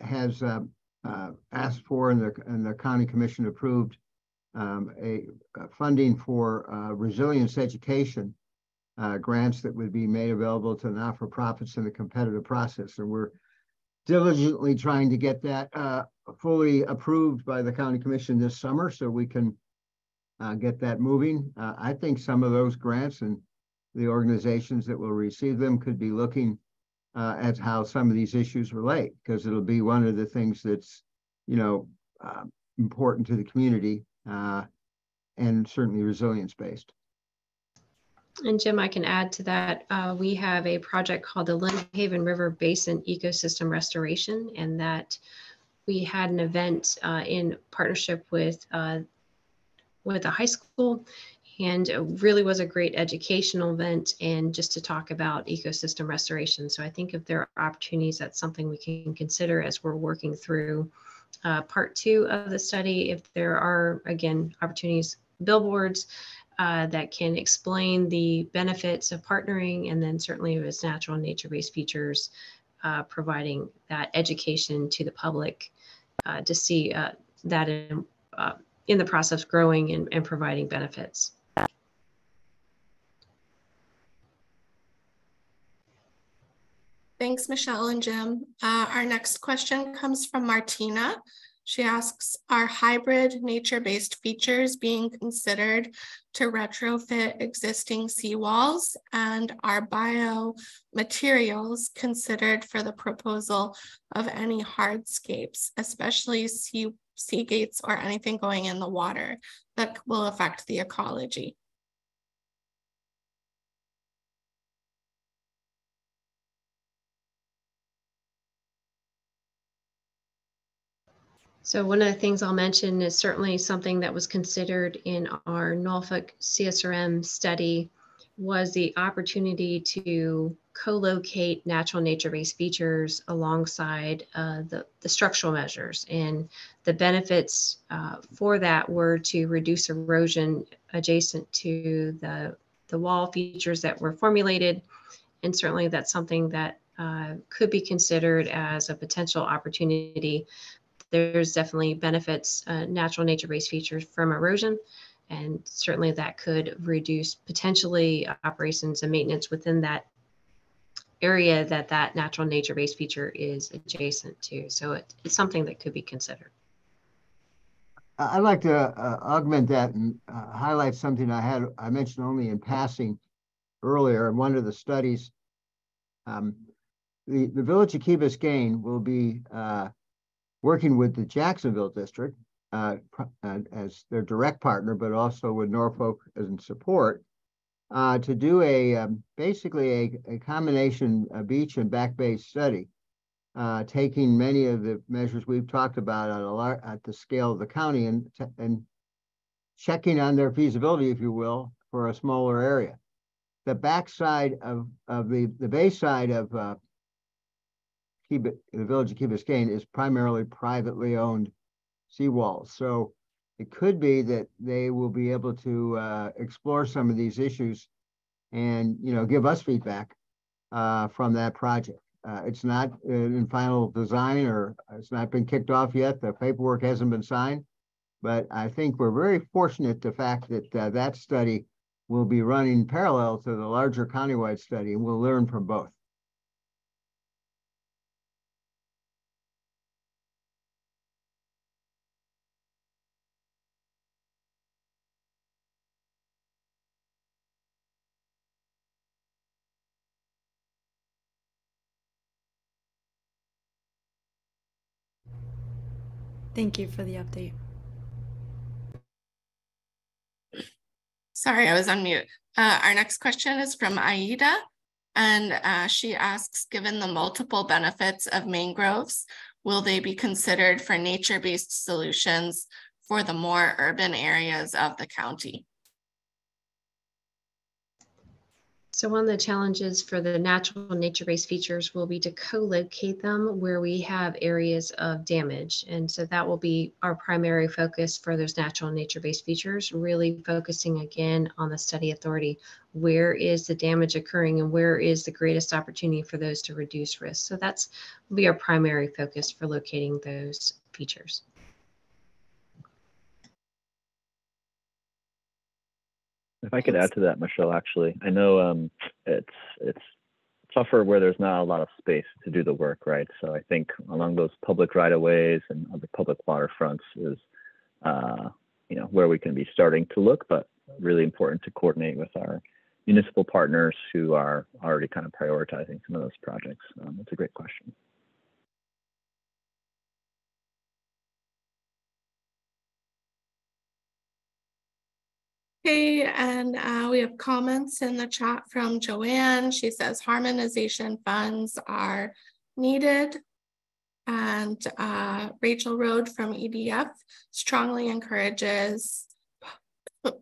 has uh, uh, asked for and the, and the county commission approved um, a, a, funding for resilience education grants that would be made available to not-for-profits in the competitive process. And we're diligently trying to get that uh, fully approved by the county commission this summer so we can uh, get that moving. Uh, I think some of those grants and the organizations that will receive them could be looking uh, at how some of these issues relate because it'll be one of the things that's, you know, uh, important to the community uh, and certainly resilience based. And Jim, I can add to that. Uh, we have a project called the Lynnhaven River Basin Ecosystem Restoration, and that we had an event uh, in partnership with uh, with a high school, and it really was a great educational event, and just to talk about ecosystem restoration. So I think if there are opportunities, that's something we can consider as we're working through uh, part two of the study. If there are again opportunities, billboards uh, that can explain the benefits of partnering and then certainly of its natural and nature-based features, uh, providing that education to the public uh, to see uh, that in, uh, in, the process growing and, and providing benefits. Thanks, Michelle and Jim. Uh, our next question comes from Martina. She asks, are hybrid nature-based features being considered to retrofit existing seawalls and are biomaterials considered for the proposal of any hardscapes, especially sea, sea gates or anything going in the water that will affect the ecology? So one of the things I'll mention is certainly something that was considered in our Norfolk CSRM study was the opportunity to co-locate natural nature-based features alongside uh, the, the structural measures. And the benefits uh, for that were to reduce erosion adjacent to the, the wall features that were formulated. And certainly that's something that uh, could be considered as a potential opportunity there's definitely benefits, uh, natural nature-based features from erosion, and certainly that could reduce potentially operations and maintenance within that area that that natural nature-based feature is adjacent to. So it, it's something that could be considered. I'd like to uh, augment that and uh, highlight something I had I mentioned only in passing earlier in one of the studies. Um, the, the village of Key Biscayne will be uh, working with the Jacksonville district uh, uh, as their direct partner, but also with Norfolk as in support, uh, to do a um, basically a, a combination a beach and back bay study, uh, taking many of the measures we've talked about at, a at the scale of the county and and checking on their feasibility, if you will, for a smaller area. The backside of of the the bay side of uh, The village of Key Biscayne is primarily privately owned seawalls. So it could be that they will be able to uh, explore some of these issues and you know give us feedback uh, from that project. Uh, it's not in final design or it's not been kicked off yet. The paperwork hasn't been signed, but I think we're very fortunate the fact that uh, that study will be running parallel to the larger countywide study and we'll learn from both. Thank you for the update. Sorry, I was on mute. Uh, our next question is from Aida, and uh, she asks, given the multiple benefits of mangroves, will they be considered for nature-based solutions for the more urban areas of the county? So one of the challenges for the natural nature-based features will be to co-locate them where we have areas of damage. And so that will be our primary focus for those natural nature-based features, really focusing again on the study authority. Where is the damage occurring and where is the greatest opportunity for those to reduce risk? So that's will be our primary focus for locating those features. If I could add to that, Michelle, actually, I know um, it's it's tougher where there's not a lot of space to do the work, right? So I think along those public right of ways and other public waterfronts is, uh, you know, where we can be starting to look, but really important to coordinate with our municipal partners who are already kind of prioritizing some of those projects. Um, that's a great question. And uh, we have comments in the chat from Joanne. She says harmonization funds are needed. And uh, Rachel Road from EDF strongly encourages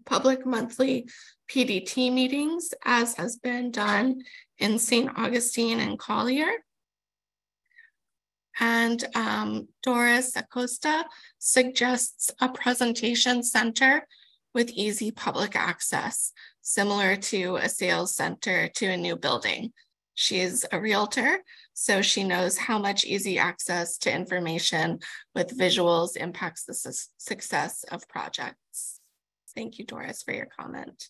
public monthly PDT meetings, as has been done in St. Augustine and Collier. And um, Doris Acosta suggests a presentation center with easy public access, similar to a sales center to a new building. She is a realtor, so she knows how much easy access to information with visuals impacts the su success of projects. Thank you, Doris, for your comment.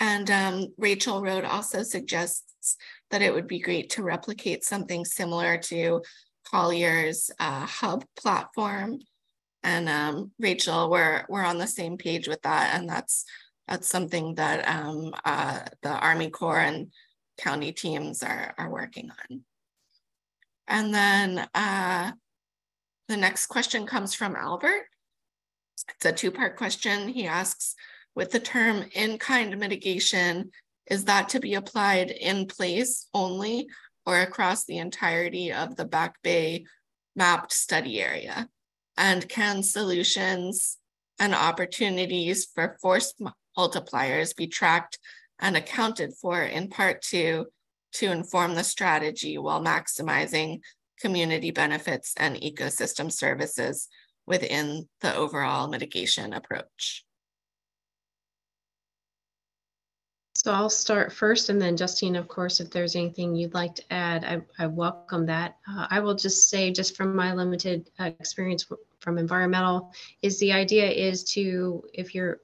And um, Rachel Road also suggests that it would be great to replicate something similar to Collier's uh, hub platform and um, Rachel, we're we're on the same page with that, and that's that's something that um, uh, the Army Corps and county teams are are working on. And then uh, the next question comes from Albert. It's a two-part question. He asks, with the term in-kind mitigation, is that to be applied in place only or across the entirety of the Back Bay mapped study area? And can solutions and opportunities for force multipliers be tracked and accounted for in part two to inform the strategy while maximizing community benefits and ecosystem services within the overall mitigation approach. So I'll start first and then Justine, of course, if there's anything you'd like to add, I, I welcome that. Uh, I will just say, just from my limited uh, experience from environmental, is the idea is to, if you're,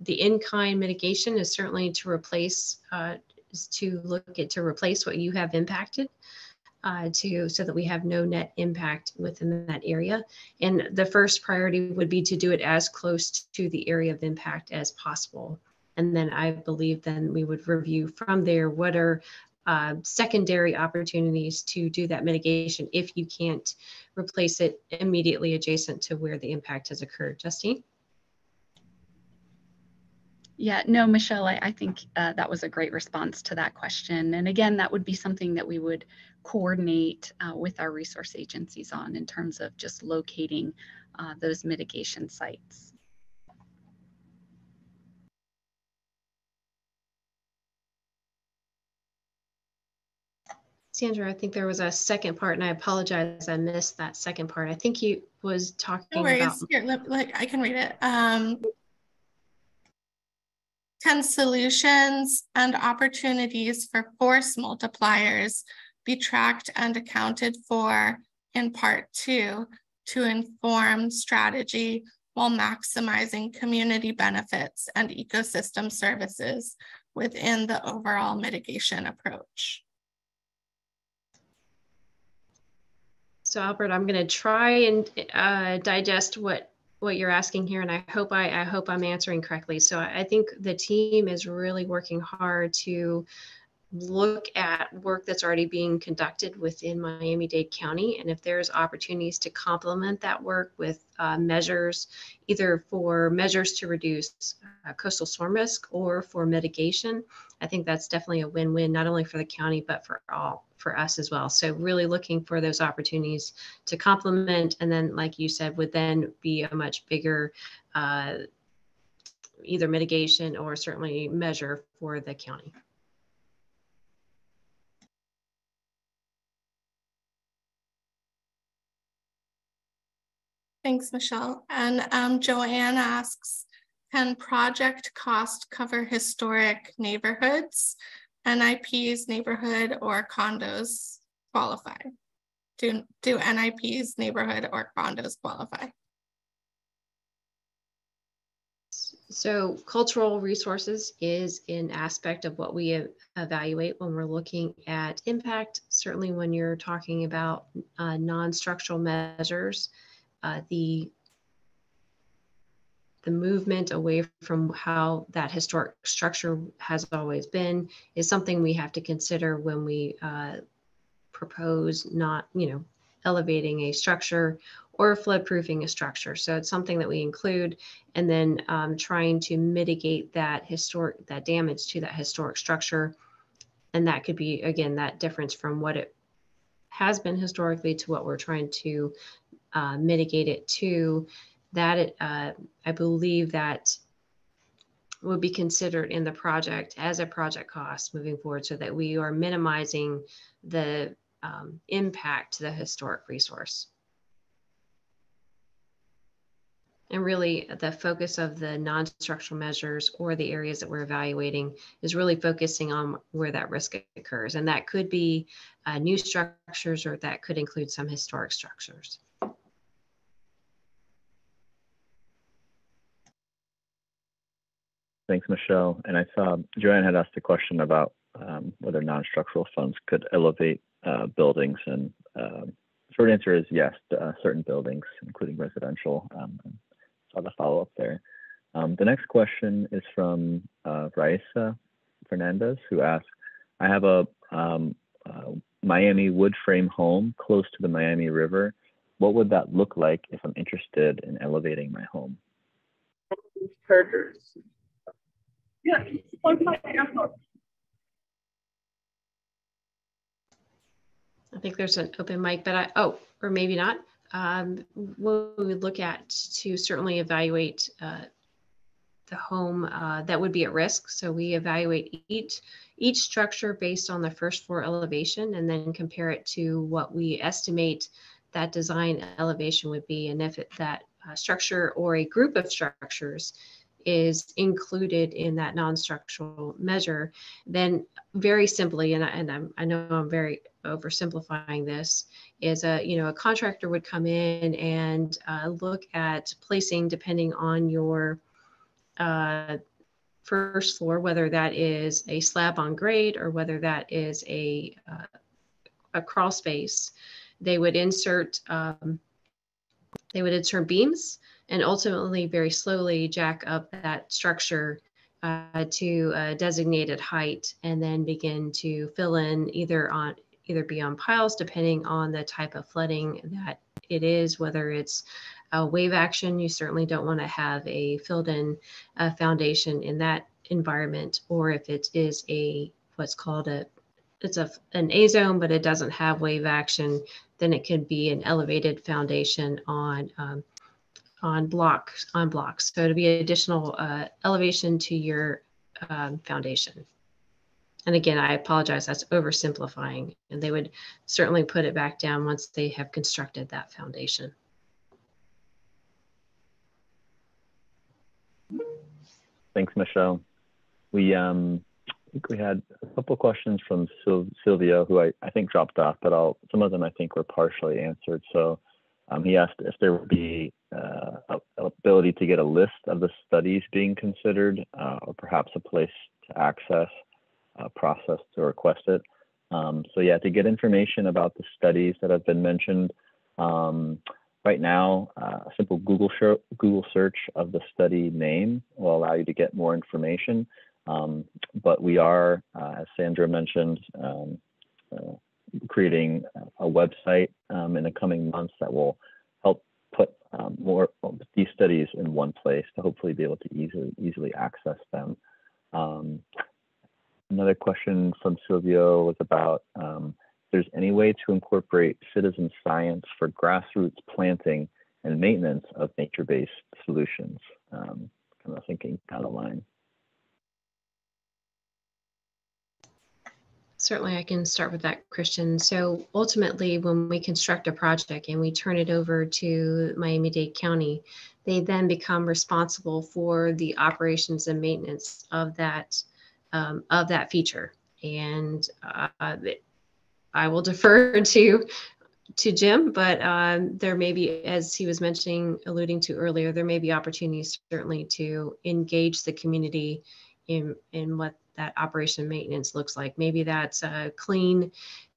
the in-kind mitigation is certainly to replace, uh, is to look at to replace what you have impacted. Uh, to so that we have no net impact within that area. And the first priority would be to do it as close to the area of impact as possible. And then I believe then we would review from there what are uh, secondary opportunities to do that mitigation if you can't replace it immediately adjacent to where the impact has occurred. Justine? Yeah, no, Michelle, I, I think uh, that was a great response to that question. And again, that would be something that we would coordinate uh, with our resource agencies on in terms of just locating uh, those mitigation sites. Sandra, I think there was a second part, and I apologize, I missed that second part. I think he was talking no worries. about. Here, like I can read it. Um, can solutions and opportunities for force multipliers be tracked and accounted for in part two to inform strategy while maximizing community benefits and ecosystem services within the overall mitigation approach? So Albert, I'm going to try and uh, digest what what you're asking here, and I hope I, I hope I'm answering correctly. So I think the team is really working hard to look at work that's already being conducted within Miami-Dade County. And if there's opportunities to complement that work with uh, measures, either for measures to reduce uh, coastal storm risk or for mitigation, I think that's definitely a win-win, not only for the county, but for all, for us as well. So really looking for those opportunities to complement. And then, like you said, would then be a much bigger uh, either mitigation or certainly measure for the county. Thanks, Michelle. And um, Joanne asks, can project cost cover historic neighborhoods? NIP's neighborhood or condos qualify? do, do NIPs, neighborhood or condos qualify? So cultural resources is an aspect of what we evaluate when we're looking at impact. Certainly when you're talking about uh, non-structural measures, uh, the the movement away from how that historic structure has always been is something we have to consider when we uh, propose not, you know, elevating a structure or flood proofing a structure. So it's something that we include and then um, trying to mitigate that historic, that damage to that historic structure. And that could be, again, that difference from what it has been historically to what we're trying to uh, mitigate it to that uh, I believe that would be considered in the project as a project cost moving forward so that we are minimizing the um, impact to the historic resource. And really the focus of the non-structural measures or the areas that we're evaluating is really focusing on where that risk occurs. And that could be uh, new structures or that could include some historic structures. Thanks, Michelle. And I saw Joanne had asked a question about um, whether non-structural funds could elevate uh, buildings. And uh, short answer is yes, uh, certain buildings, including residential. Um, saw the follow-up there. Um, the next question is from uh, Raisa Fernandez, who asks, I have a um, uh, Miami wood frame home close to the Miami River. What would that look like if I'm interested in elevating my home? Chargers. I think there's an open mic, but I, oh, or maybe not. Um, what we would look at to certainly evaluate uh, the home uh, that would be at risk. So we evaluate each each structure based on the first floor elevation and then compare it to what we estimate that design elevation would be. And if it, that uh, structure or a group of structures is included in that non-structural measure, then very simply, and, I, and I'm, I know I'm very oversimplifying this, is a you know a contractor would come in and uh, look at placing depending on your uh, first floor, whether that is a slab on grade or whether that is a uh, a crawl space. They would insert um, they would insert beams and ultimately very slowly jack up that structure uh, to a designated height and then begin to fill in either on either be on piles depending on the type of flooding that it is whether it's a wave action. You certainly don't want to have a filled in uh, foundation in that environment or if it is a what's called a it's a an a zone but it doesn't have wave action then it can be an elevated foundation on um, on blocks on blocks. So to be additional uh, elevation to your um, foundation. And again, I apologize, that's oversimplifying. And they would certainly put it back down once they have constructed that foundation. Thanks, Michelle. We um, I think we had a couple questions from Sil who I, I think dropped off, but I'll, some of them I think were partially answered. So um, he asked if there would be uh, ability to get a list of the studies being considered, uh, or perhaps a place to access, a process to request it. Um, so yeah, to get information about the studies that have been mentioned, um, right now, uh, a simple Google, Google search of the study name will allow you to get more information. Um, but we are, uh, as Sandra mentioned, um, uh, creating a website um, in the coming months that will help put um, more these studies in one place to hopefully be able to easily easily access them. Um, another question from Silvio was about um, if there's any way to incorporate citizen science for grassroots planting and maintenance of nature-based solutions. Um, kind of thinking down the line. Certainly, I can start with that, Christian. So ultimately, when we construct a project and we turn it over to Miami-Dade County, they then become responsible for the operations and maintenance of that um, of that feature. And uh, I will defer <laughs> to to Jim, but um, there may be, as he was mentioning, alluding to earlier, there may be opportunities certainly to engage the community in, in what that operation maintenance looks like. Maybe that's uh, clean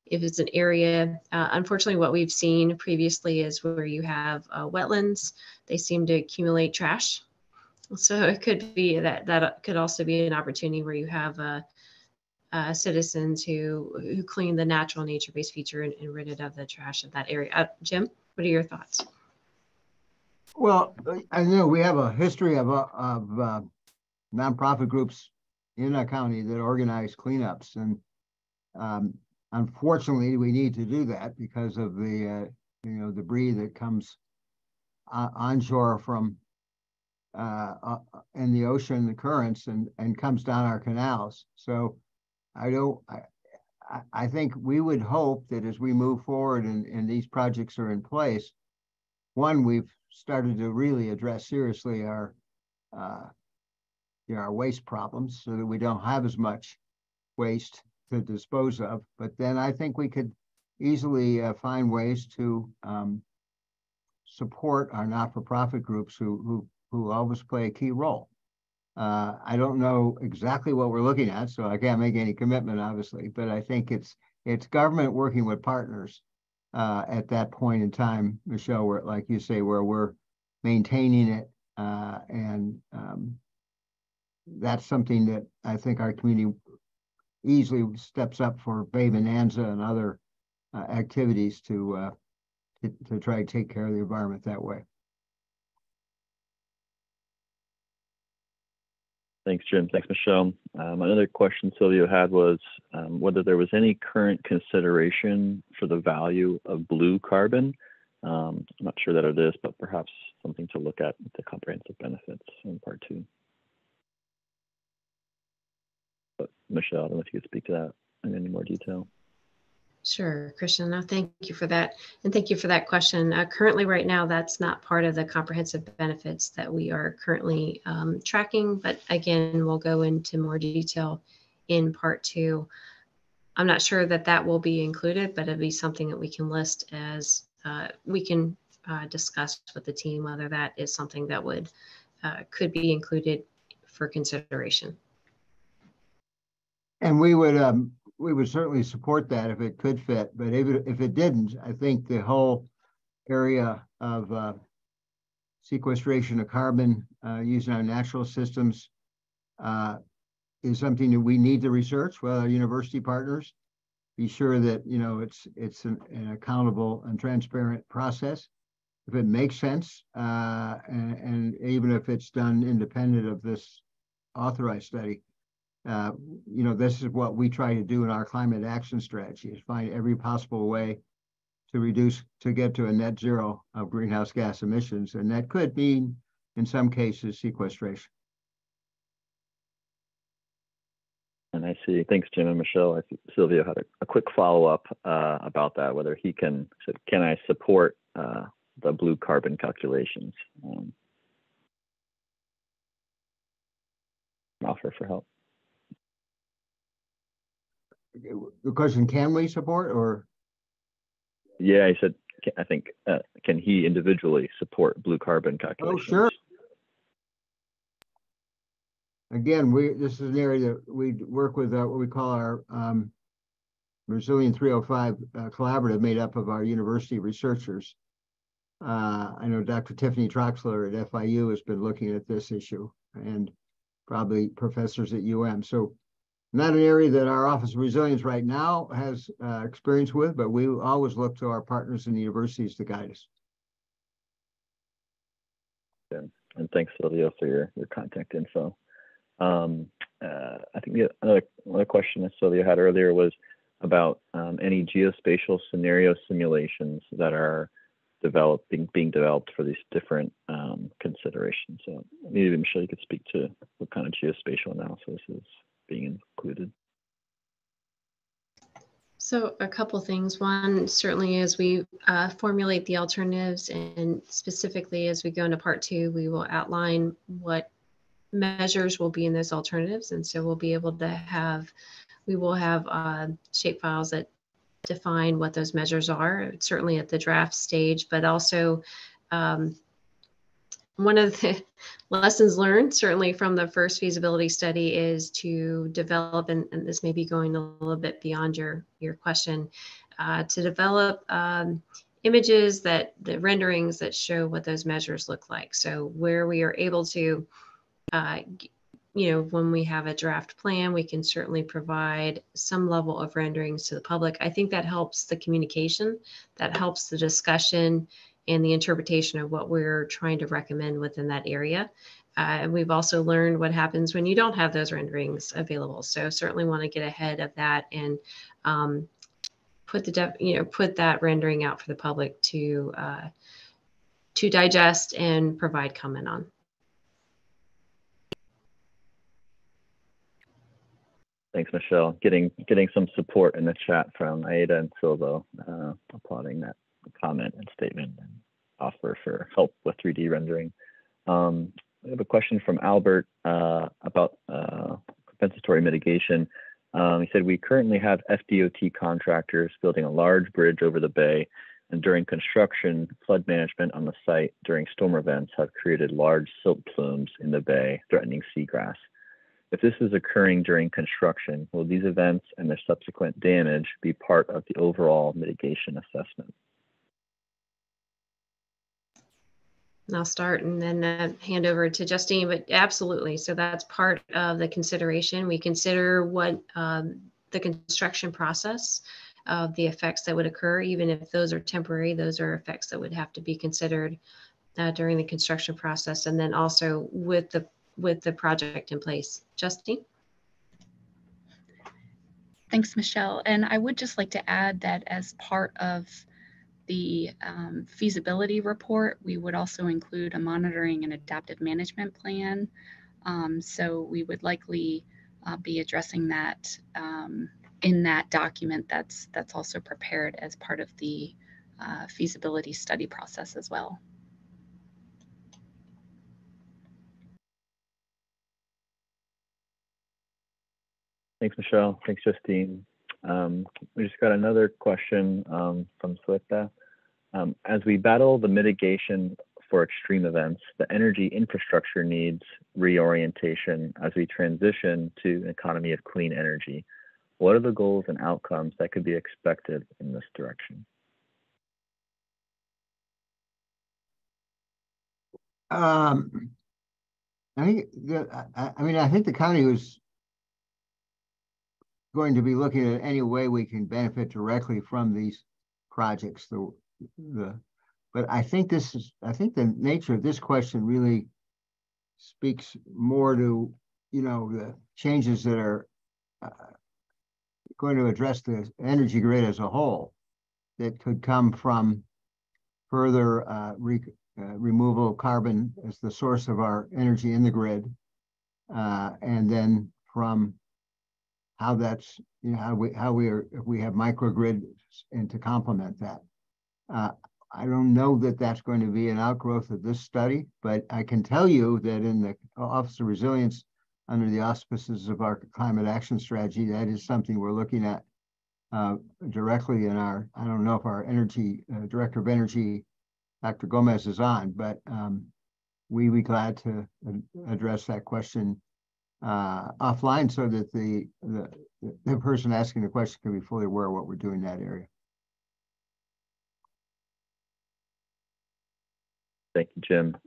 if it's an area. Uh, unfortunately, what we've seen previously is where you have uh, wetlands, they seem to accumulate trash. So it could be that that could also be an opportunity where you have uh, uh, citizens who who clean the natural nature-based feature and, and rid it of the trash of that area. Uh, Jim, what are your thoughts? Well, I know we have a history of, uh, of uh, nonprofit groups in a county that organize cleanups, and um, unfortunately, we need to do that because of the uh, you know debris that comes uh, onshore from uh, in the ocean, the currents, and and comes down our canals. So I don't. I, I think we would hope that as we move forward and, and these projects are in place, one, we've started to really address seriously our uh, know, our waste problems so that we don't have as much waste to dispose of. But then I think we could easily uh, find ways to um, support our not-for-profit groups who, who, who always play a key role. Uh, I don't know exactly what we're looking at, so I can't make any commitment, obviously, but I think it's it's government working with partners uh, at that point in time, Michelle, where, like you say, where we're maintaining it uh, and um, that's something that I think our community easily steps up for Baynanza and other uh, activities to, uh, to, to try to take care of the environment that way. Thanks, Jim. Thanks, Michelle. Um, another question Silvio had was um, whether there was any current consideration for the value of blue carbon. Um, I'm not sure that it is, but perhaps something to look at the comprehensive benefits in part two. But Michelle, I don't know if you could speak to that in any more detail. Sure, Christian. No, thank you for that. And thank you for that question. Uh, currently, right now, that's not part of the comprehensive benefits that we are currently um, tracking. But again, we'll go into more detail in part two. I'm not sure that that will be included, but it'll be something that we can list as uh, we can uh, discuss with the team whether that is something that would uh, could be included for consideration. And we would um, we would certainly support that if it could fit, but if it, if it didn't, I think the whole area of uh, sequestration of carbon uh, using our natural systems uh, is something that we need to research with our university partners. Be sure that you know it's it's an, an accountable and transparent process. If it makes sense, uh, and, and even if it's done independent of this authorized study, uh, you know, this is what we try to do in our climate action strategy is find every possible way to reduce, to get to a net zero of greenhouse gas emissions. And that could mean, in some cases, sequestration. And I see, thanks, Jim and Michelle. I Silvio had a, a quick follow up uh, about that, whether he can, can I support uh, the blue carbon calculations? Um, offer for help the question, can we support or? Yeah, I said, I think, uh, can he individually support blue carbon oh, calculations? Oh, sure. Again, we this is an area that we work with uh, what we call our um, Resilient 305 uh, collaborative made up of our university researchers. Uh, I know Dr. Tiffany Troxler at FIU has been looking at this issue and probably professors at UM. So not an area that our Office of Resilience right now has uh, experience with, but we always look to our partners in the universities to guide us. And thanks, Silvio, for your, your contact info. Um, uh, I think the, another, another question that Silvio had earlier was about um, any geospatial scenario simulations that are developing being developed for these different um, considerations. So maybe Michelle, you could speak to what kind of geospatial analysis is being included? So a couple things. One, certainly as we uh, formulate the alternatives and specifically as we go into part two, we will outline what measures will be in those alternatives. And so we'll be able to have, we will have uh, shape files that define what those measures are, certainly at the draft stage, but also um, one of the <laughs> lessons learned, certainly from the first feasibility study, is to develop, and, and this may be going a little bit beyond your, your question, uh, to develop um, images that the renderings that show what those measures look like. So where we are able to, uh, you know, when we have a draft plan, we can certainly provide some level of renderings to the public. I think that helps the communication, that helps the discussion and the interpretation of what we're trying to recommend within that area. Uh, and we've also learned what happens when you don't have those renderings available. So certainly want to get ahead of that and um, put the you know put that rendering out for the public to uh, to digest and provide comment on. Thanks, Michelle. Getting getting some support in the chat from Aida and Silvio, uh, applauding that comment and statement and offer for help with 3D rendering. Um, we have a question from Albert uh, about uh, compensatory mitigation. Um, he said, we currently have FDOT contractors building a large bridge over the bay and during construction, flood management on the site during storm events have created large silt plumes in the bay, threatening seagrass. If this is occurring during construction, will these events and their subsequent damage be part of the overall mitigation assessment? I'll start and then uh, hand over to Justine, but absolutely. So that's part of the consideration. We consider what um, the construction process of the effects that would occur, even if those are temporary, those are effects that would have to be considered uh, during the construction process. And then also with the with the project in place. Justine? Thanks, Michelle. And I would just like to add that as part of the um, feasibility report, we would also include a monitoring and adaptive management plan. Um, so we would likely uh, be addressing that um, in that document that's that's also prepared as part of the uh, feasibility study process as well. Thanks, Michelle. Thanks, Justine. Um, we just got another question um, from Sweta. Um, as we battle the mitigation for extreme events, the energy infrastructure needs reorientation as we transition to an economy of clean energy. What are the goals and outcomes that could be expected in this direction? Um, I think, the, I, I mean, I think the county was going to be looking at any way we can benefit directly from these projects. The, the, but I think this is, I think the nature of this question really speaks more to, you know, the changes that are uh, going to address the energy grid as a whole that could come from further uh, re, uh, removal of carbon as the source of our energy in the grid, uh, and then from how that's you know how we how we are if we have microgrids and to complement that. Uh, I don't know that that's going to be an outgrowth of this study, but I can tell you that in the Office of Resilience, under the auspices of our climate action strategy, that is something we're looking at uh, directly in our. I don't know if our energy uh, director of energy, Dr. Gomez, is on, but um, we be glad to address that question uh, offline so that the, the, the person asking the question can be fully aware of what we're doing in that area. Thank you, Jim.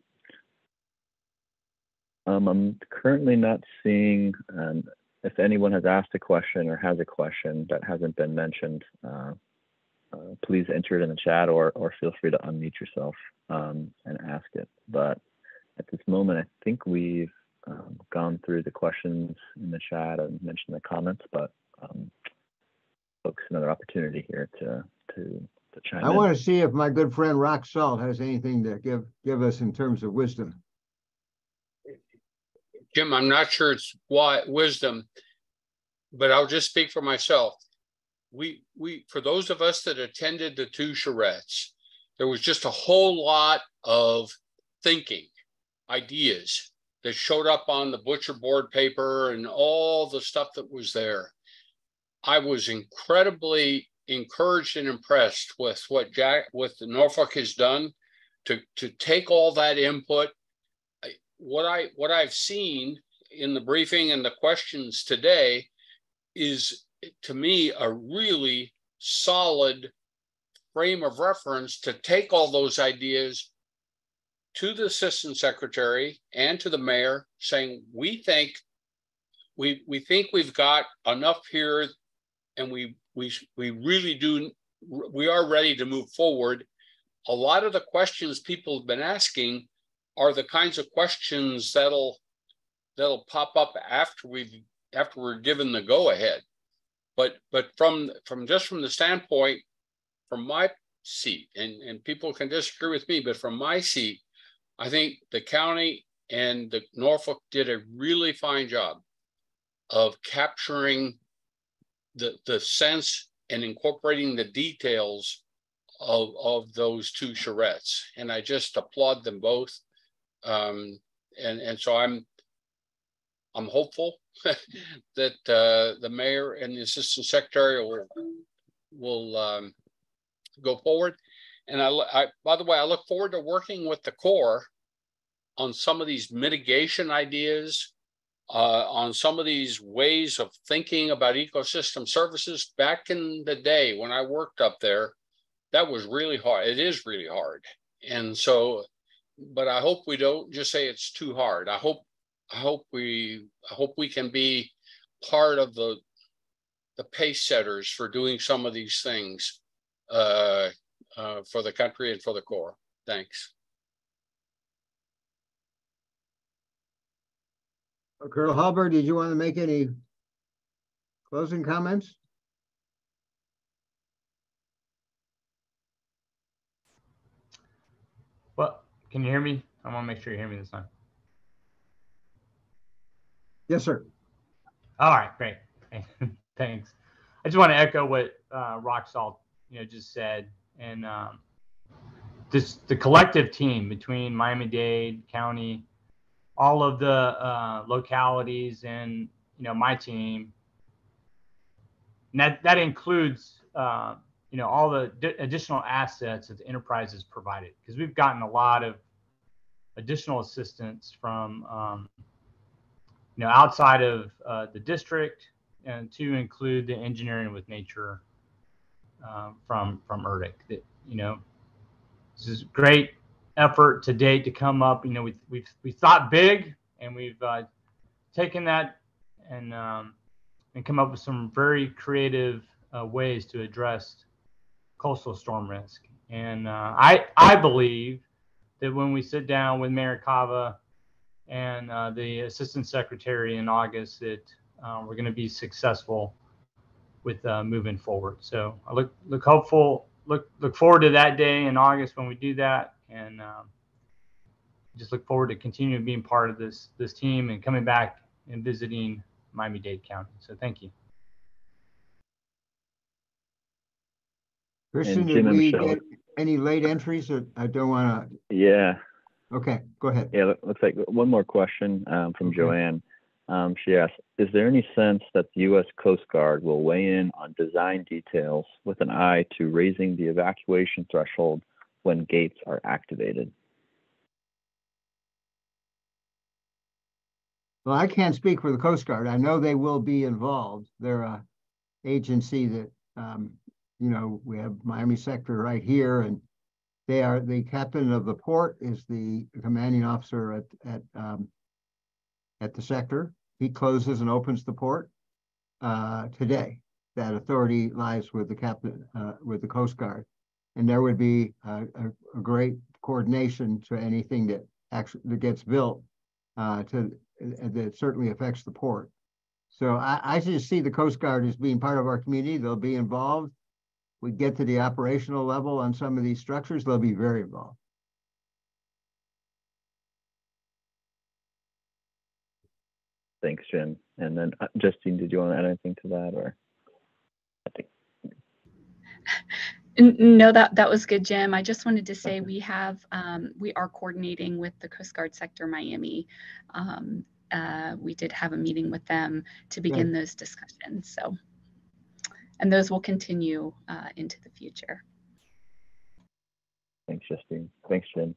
Um, I'm currently not seeing um, if anyone has asked a question or has a question that hasn't been mentioned. Uh, uh, please enter it in the chat or, or feel free to unmute yourself um, and ask it. But at this moment, I think we've um, gone through the questions in the chat and mentioned the comments, but um, folks, another opportunity here to to to chime I in. want to see if my good friend Rock Salt has anything to give give us in terms of wisdom. Jim, I'm not sure it's why wisdom, but I'll just speak for myself. We we for those of us that attended the two charrettes, there was just a whole lot of thinking, ideas, that showed up on the butcher board paper and all the stuff that was there. I was incredibly encouraged and impressed with what Jack with Norfolk has done to to take all that input. What I what I've seen in the briefing and the questions today is to me a really solid frame of reference to take all those ideas to the assistant secretary and to the mayor saying we think we we think we've got enough here and we we we really do we are ready to move forward. A lot of the questions people have been asking are the kinds of questions that'll that'll pop up after we've after we're given the go ahead but but from from just from the standpoint from my seat and and people can disagree with me but from my seat i think the county and the norfolk did a really fine job of capturing the the sense and incorporating the details of of those two charrettes and i just applaud them both um and and so i'm i'm hopeful <laughs> that uh, the mayor and the assistant secretary will will um, go forward. And I, I, by the way, I look forward to working with the Corps on some of these mitigation ideas, uh, on some of these ways of thinking about ecosystem services. Back in the day when I worked up there, that was really hard. It is really hard. And so, but I hope we don't just say it's too hard. I hope I hope we I hope we can be part of the the pace setters for doing some of these things uh, uh, for the country and for the Corps. Thanks. Colonel Hallberg, did you want to make any closing comments? Well, can you hear me? I want to make sure you hear me this time. Yes, sir. All right, great. <laughs> Thanks. I just want to echo what uh, Rock Salt, you know, just said, and um, this the collective team between Miami-Dade County, all of the uh, localities, and you know my team. And that that includes uh, you know all the additional assets that the enterprise has provided because we've gotten a lot of additional assistance from um, you know, outside of uh, the district, and to include the engineering with nature uh, from from ERDC. That you know, this is great effort to date to come up. You know, we we've we thought big, and we've uh, taken that and um, and come up with some very creative uh, ways to address coastal storm risk. And uh, I I believe that when we sit down with Mayor Cava and uh, the assistant secretary in August that uh, we're going to be successful with uh, moving forward. So I look look hopeful, look look forward to that day in August when we do that, and um, just look forward to continuing being part of this this team and coming back and visiting Miami-Dade County. So thank you. Christian, did we get any late entries? Or I don't want to. Yeah, Okay, go ahead. Yeah, looks like one more question um, from okay. Joanne. Um, she asked, is there any sense that the U.S. Coast Guard will weigh in on design details with an eye to raising the evacuation threshold when gates are activated? Well, I can't speak for the Coast Guard. I know they will be involved. They're a agency that, um, you know, we have Miami sector right here and they are the captain of the port is the commanding officer at at um, at the sector. He closes and opens the port uh, today. That authority lies with the captain uh, with the Coast Guard, and there would be a, a, great coordination to anything that actually that gets built uh, to that certainly affects the port. So I, I just see the Coast Guard as being part of our community. They'll be involved we get to the operational level on some of these structures, they'll be very involved. Thanks, Jim. And then uh, Justine, did you want to add anything to that or? I think. No, that that was good, Jim. I just wanted to say we have um, we are coordinating with the Coast Guard Sector Miami. Um, uh, we did have a meeting with them to begin those discussions. So and those will continue uh, into the future. Thanks, Justine. Thanks, Jim.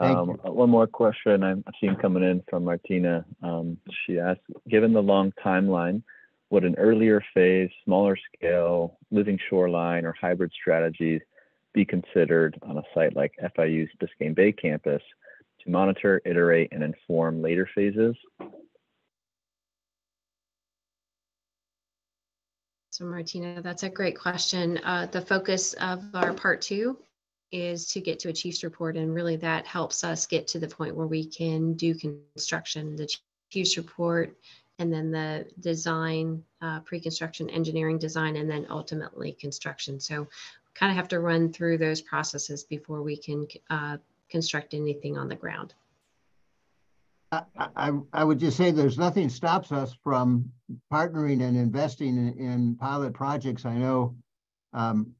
Um, one more question I'm seeing coming in from Martina. Um, she asked, given the long timeline, would an earlier phase, smaller scale, living shoreline or hybrid strategies be considered on a site like FIU's Biscayne Bay campus to monitor, iterate, and inform later phases? So Martina, that's a great question. Uh, the focus of our part two is to get to a chief's report and really that helps us get to the point where we can do construction, the chief's report, and then the design, uh, pre-construction engineering design, and then ultimately construction. So kind of have to run through those processes before we can uh, construct anything on the ground. I, I, I, would just say there's nothing stops us from partnering and investing in, in pilot projects. I know um,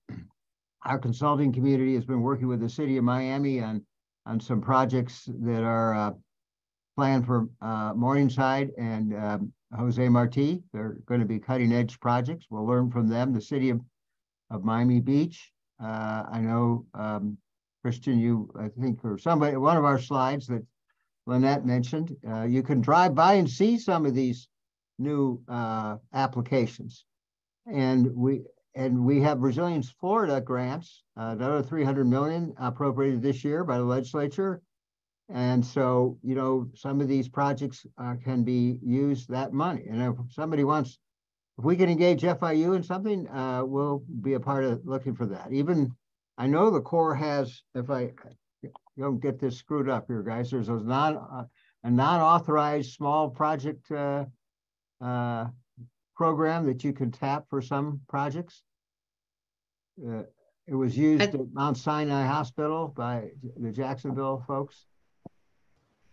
our consulting community has been working with the city of Miami on, on some projects that are uh, planned for uh, Morningside and um, Jose Marti. They're going to be cutting edge projects. We'll learn from them. The city of, of Miami Beach. Uh, I know, um, Christian, you, I think, or somebody, one of our slides that Lynette mentioned, uh, you can drive by and see some of these new uh, applications. And we, and we have Resilient Florida grants, uh, another 300 million appropriated this year by the legislature. And so, you know, some of these projects uh, can be used that money. And if somebody wants, if we can engage FIU in something, uh, we'll be a part of looking for that. Even, I know the Corps has, if I don't get this screwed up here, guys, there's a non, uh, a non-authorized small project uh, uh, program that you can tap for some projects. Uh, it was used at Mount Sinai Hospital by the Jacksonville folks.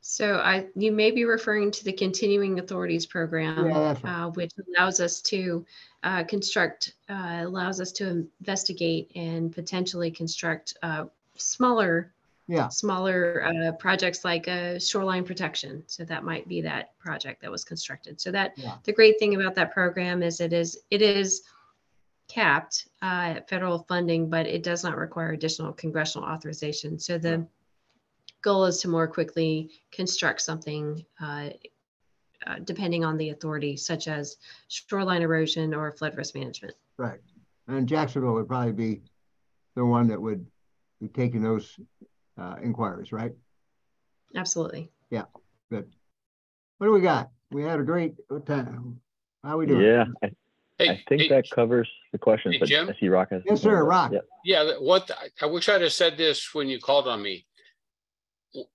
So I, you may be referring to the continuing authorities program, yeah, right. uh, which allows us to uh, construct, uh, allows us to investigate and potentially construct uh, smaller, yeah, smaller uh, projects like a shoreline protection. So that might be that project that was constructed. So that yeah. the great thing about that program is it is it is capped uh, federal funding, but it does not require additional congressional authorization. So the goal is to more quickly construct something uh, uh, depending on the authority, such as shoreline erosion or flood risk management. Right. And Jacksonville would probably be the one that would be taking those uh, inquiries, right? Absolutely. Yeah, good. What do we got? We had a great time. How we doing? Yeah, I, Hey, I think hey, that covers the questions. Hey, but Jim? I see Rock has. Yes, sir. Rock. Yeah. Yeah. What I wish I'd have said this when you called on me.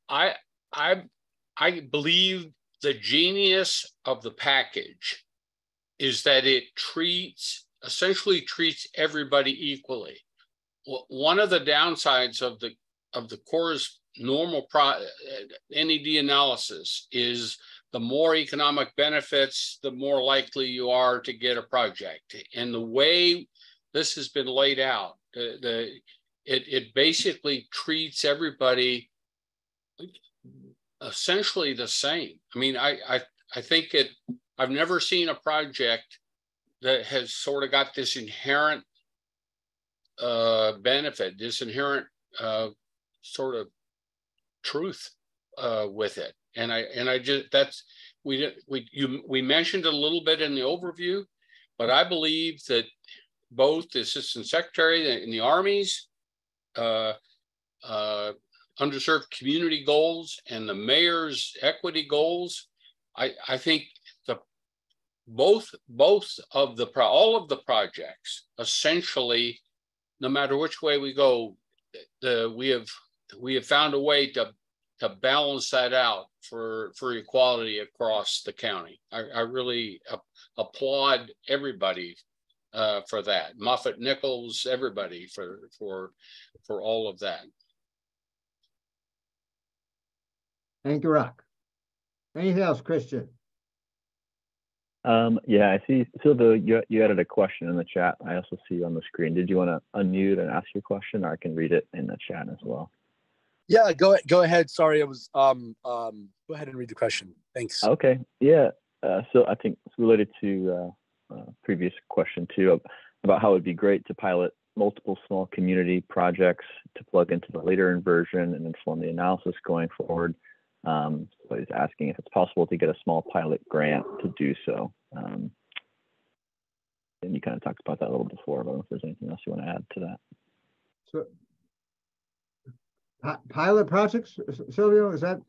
I I I believe the genius of the package is that it treats essentially treats everybody equally. One of the downsides of the of the Corps' normal pro, uh, NED analysis is the more economic benefits, the more likely you are to get a project. And the way this has been laid out, the, the it, it basically treats everybody essentially the same. I mean, I, I I think it I've never seen a project that has sort of got this inherent uh, benefit, this inherent uh, sort of truth uh, with it and I and I just that's we we you we mentioned a little bit in the overview, but I believe that both the assistant secretary and the armies, uh, uh, underserved community goals, and the mayor's equity goals, I I think the both both of the pro, all of the projects essentially, no matter which way we go, the we have we have found a way to to balance that out for for equality across the county. I, I really applaud everybody uh, for that. Moffatt Nichols, everybody for for for all of that. Thank you, Rock. Anything else, Christian? Um, yeah, I see, Silvio, you, you added a question in the chat. I also see you on the screen. Did you want to unmute and ask your question, or I can read it in the chat as well? Yeah, go go ahead. Sorry, I was um um. Go ahead and read the question. Thanks. Okay. Yeah. Uh, so I think it's related to uh, uh, previous question too. about how it would be great to pilot multiple small community projects to plug into the later inversion and inform the analysis going forward. Um, so he's asking if it's possible to get a small pilot grant to do so. Um, and you kind of talked about that a little before. I don't know if there's anything else you want to add to that. So, pilot projects, Silvio, is that?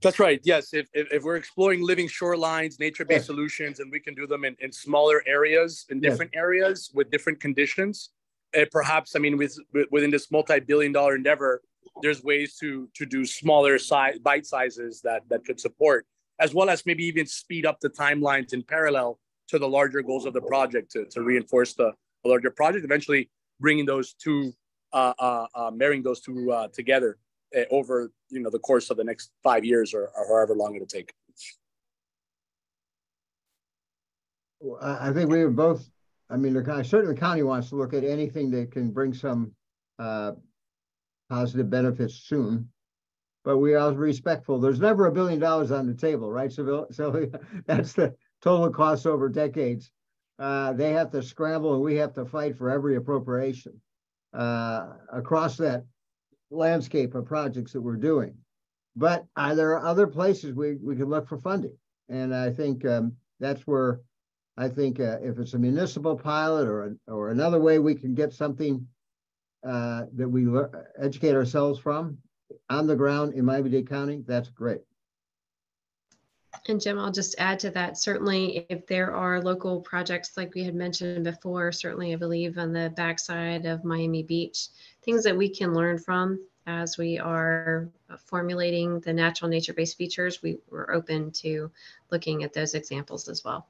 That's right. Yes. If, if, if we're exploring living shorelines, nature-based yes. solutions, and we can do them in, in smaller areas, in different yes. areas with different conditions, uh, perhaps, I mean, with, within this multi-billion dollar endeavor, there's ways to, to do smaller size, bite sizes that, that could support, as well as maybe even speed up the timelines in parallel to the larger goals of the project to, to reinforce the, the larger project, eventually bringing those two, uh, uh, uh marrying those two uh, together uh, over you know the course of the next five years or, or however long it'll take. I think we both. I mean, the certainly the county wants to look at anything that can bring some uh, positive benefits soon. But we are respectful. There's never a billion dollars on the table, right? So, <laughs> so that's the total cost over decades. Uh, they have to scramble and we have to fight for every appropriation uh, across that landscape of projects that we're doing. But uh, there are other places we, we can look for funding. And I think um, that's where I think uh, if it's a municipal pilot or, or another way we can get something uh, that we educate ourselves from on the ground in Miami-Dade County, that's great. And Jim, I'll just add to that. Certainly, if there are local projects like we had mentioned before, certainly I believe on the backside of Miami Beach, things that we can learn from as we are formulating the natural nature-based features, we were open to looking at those examples as well.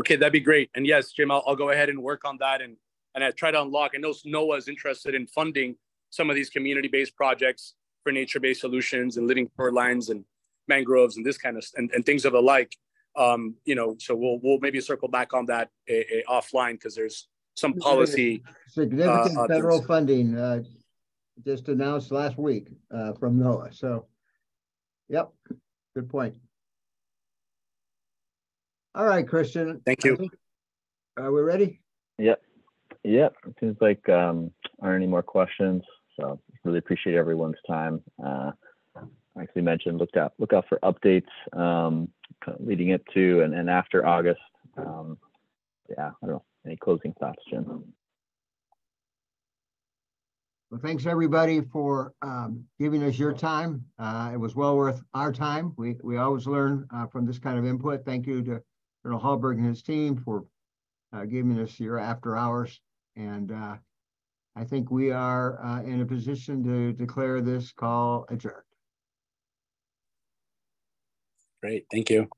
Okay, that'd be great. And yes, Jim, I'll, I'll go ahead and work on that and and I try to unlock. I know NOAA is interested in funding some of these community-based projects for nature-based solutions and living shorelines and mangroves and this kind of and, and things of the like. Um, you know, so we'll we'll maybe circle back on that a, a offline because there's some policy significant uh, federal funding uh, just announced last week uh, from NOAA. So, yep, good point. All right, Christian. Thank you. Are we ready? Yep. Yep. It seems like um, aren't any more questions. So really appreciate everyone's time. Uh, like we mentioned, look out look out for updates um, leading up to and, and after August. Um, yeah, I don't know. Any closing thoughts, Jim? Well, thanks everybody for um, giving us your time. Uh, it was well worth our time. We we always learn uh, from this kind of input. Thank you to Colonel Hallberg and his team for uh, giving us your after hours. And uh, I think we are uh, in a position to declare this call adjourned. Great, thank you.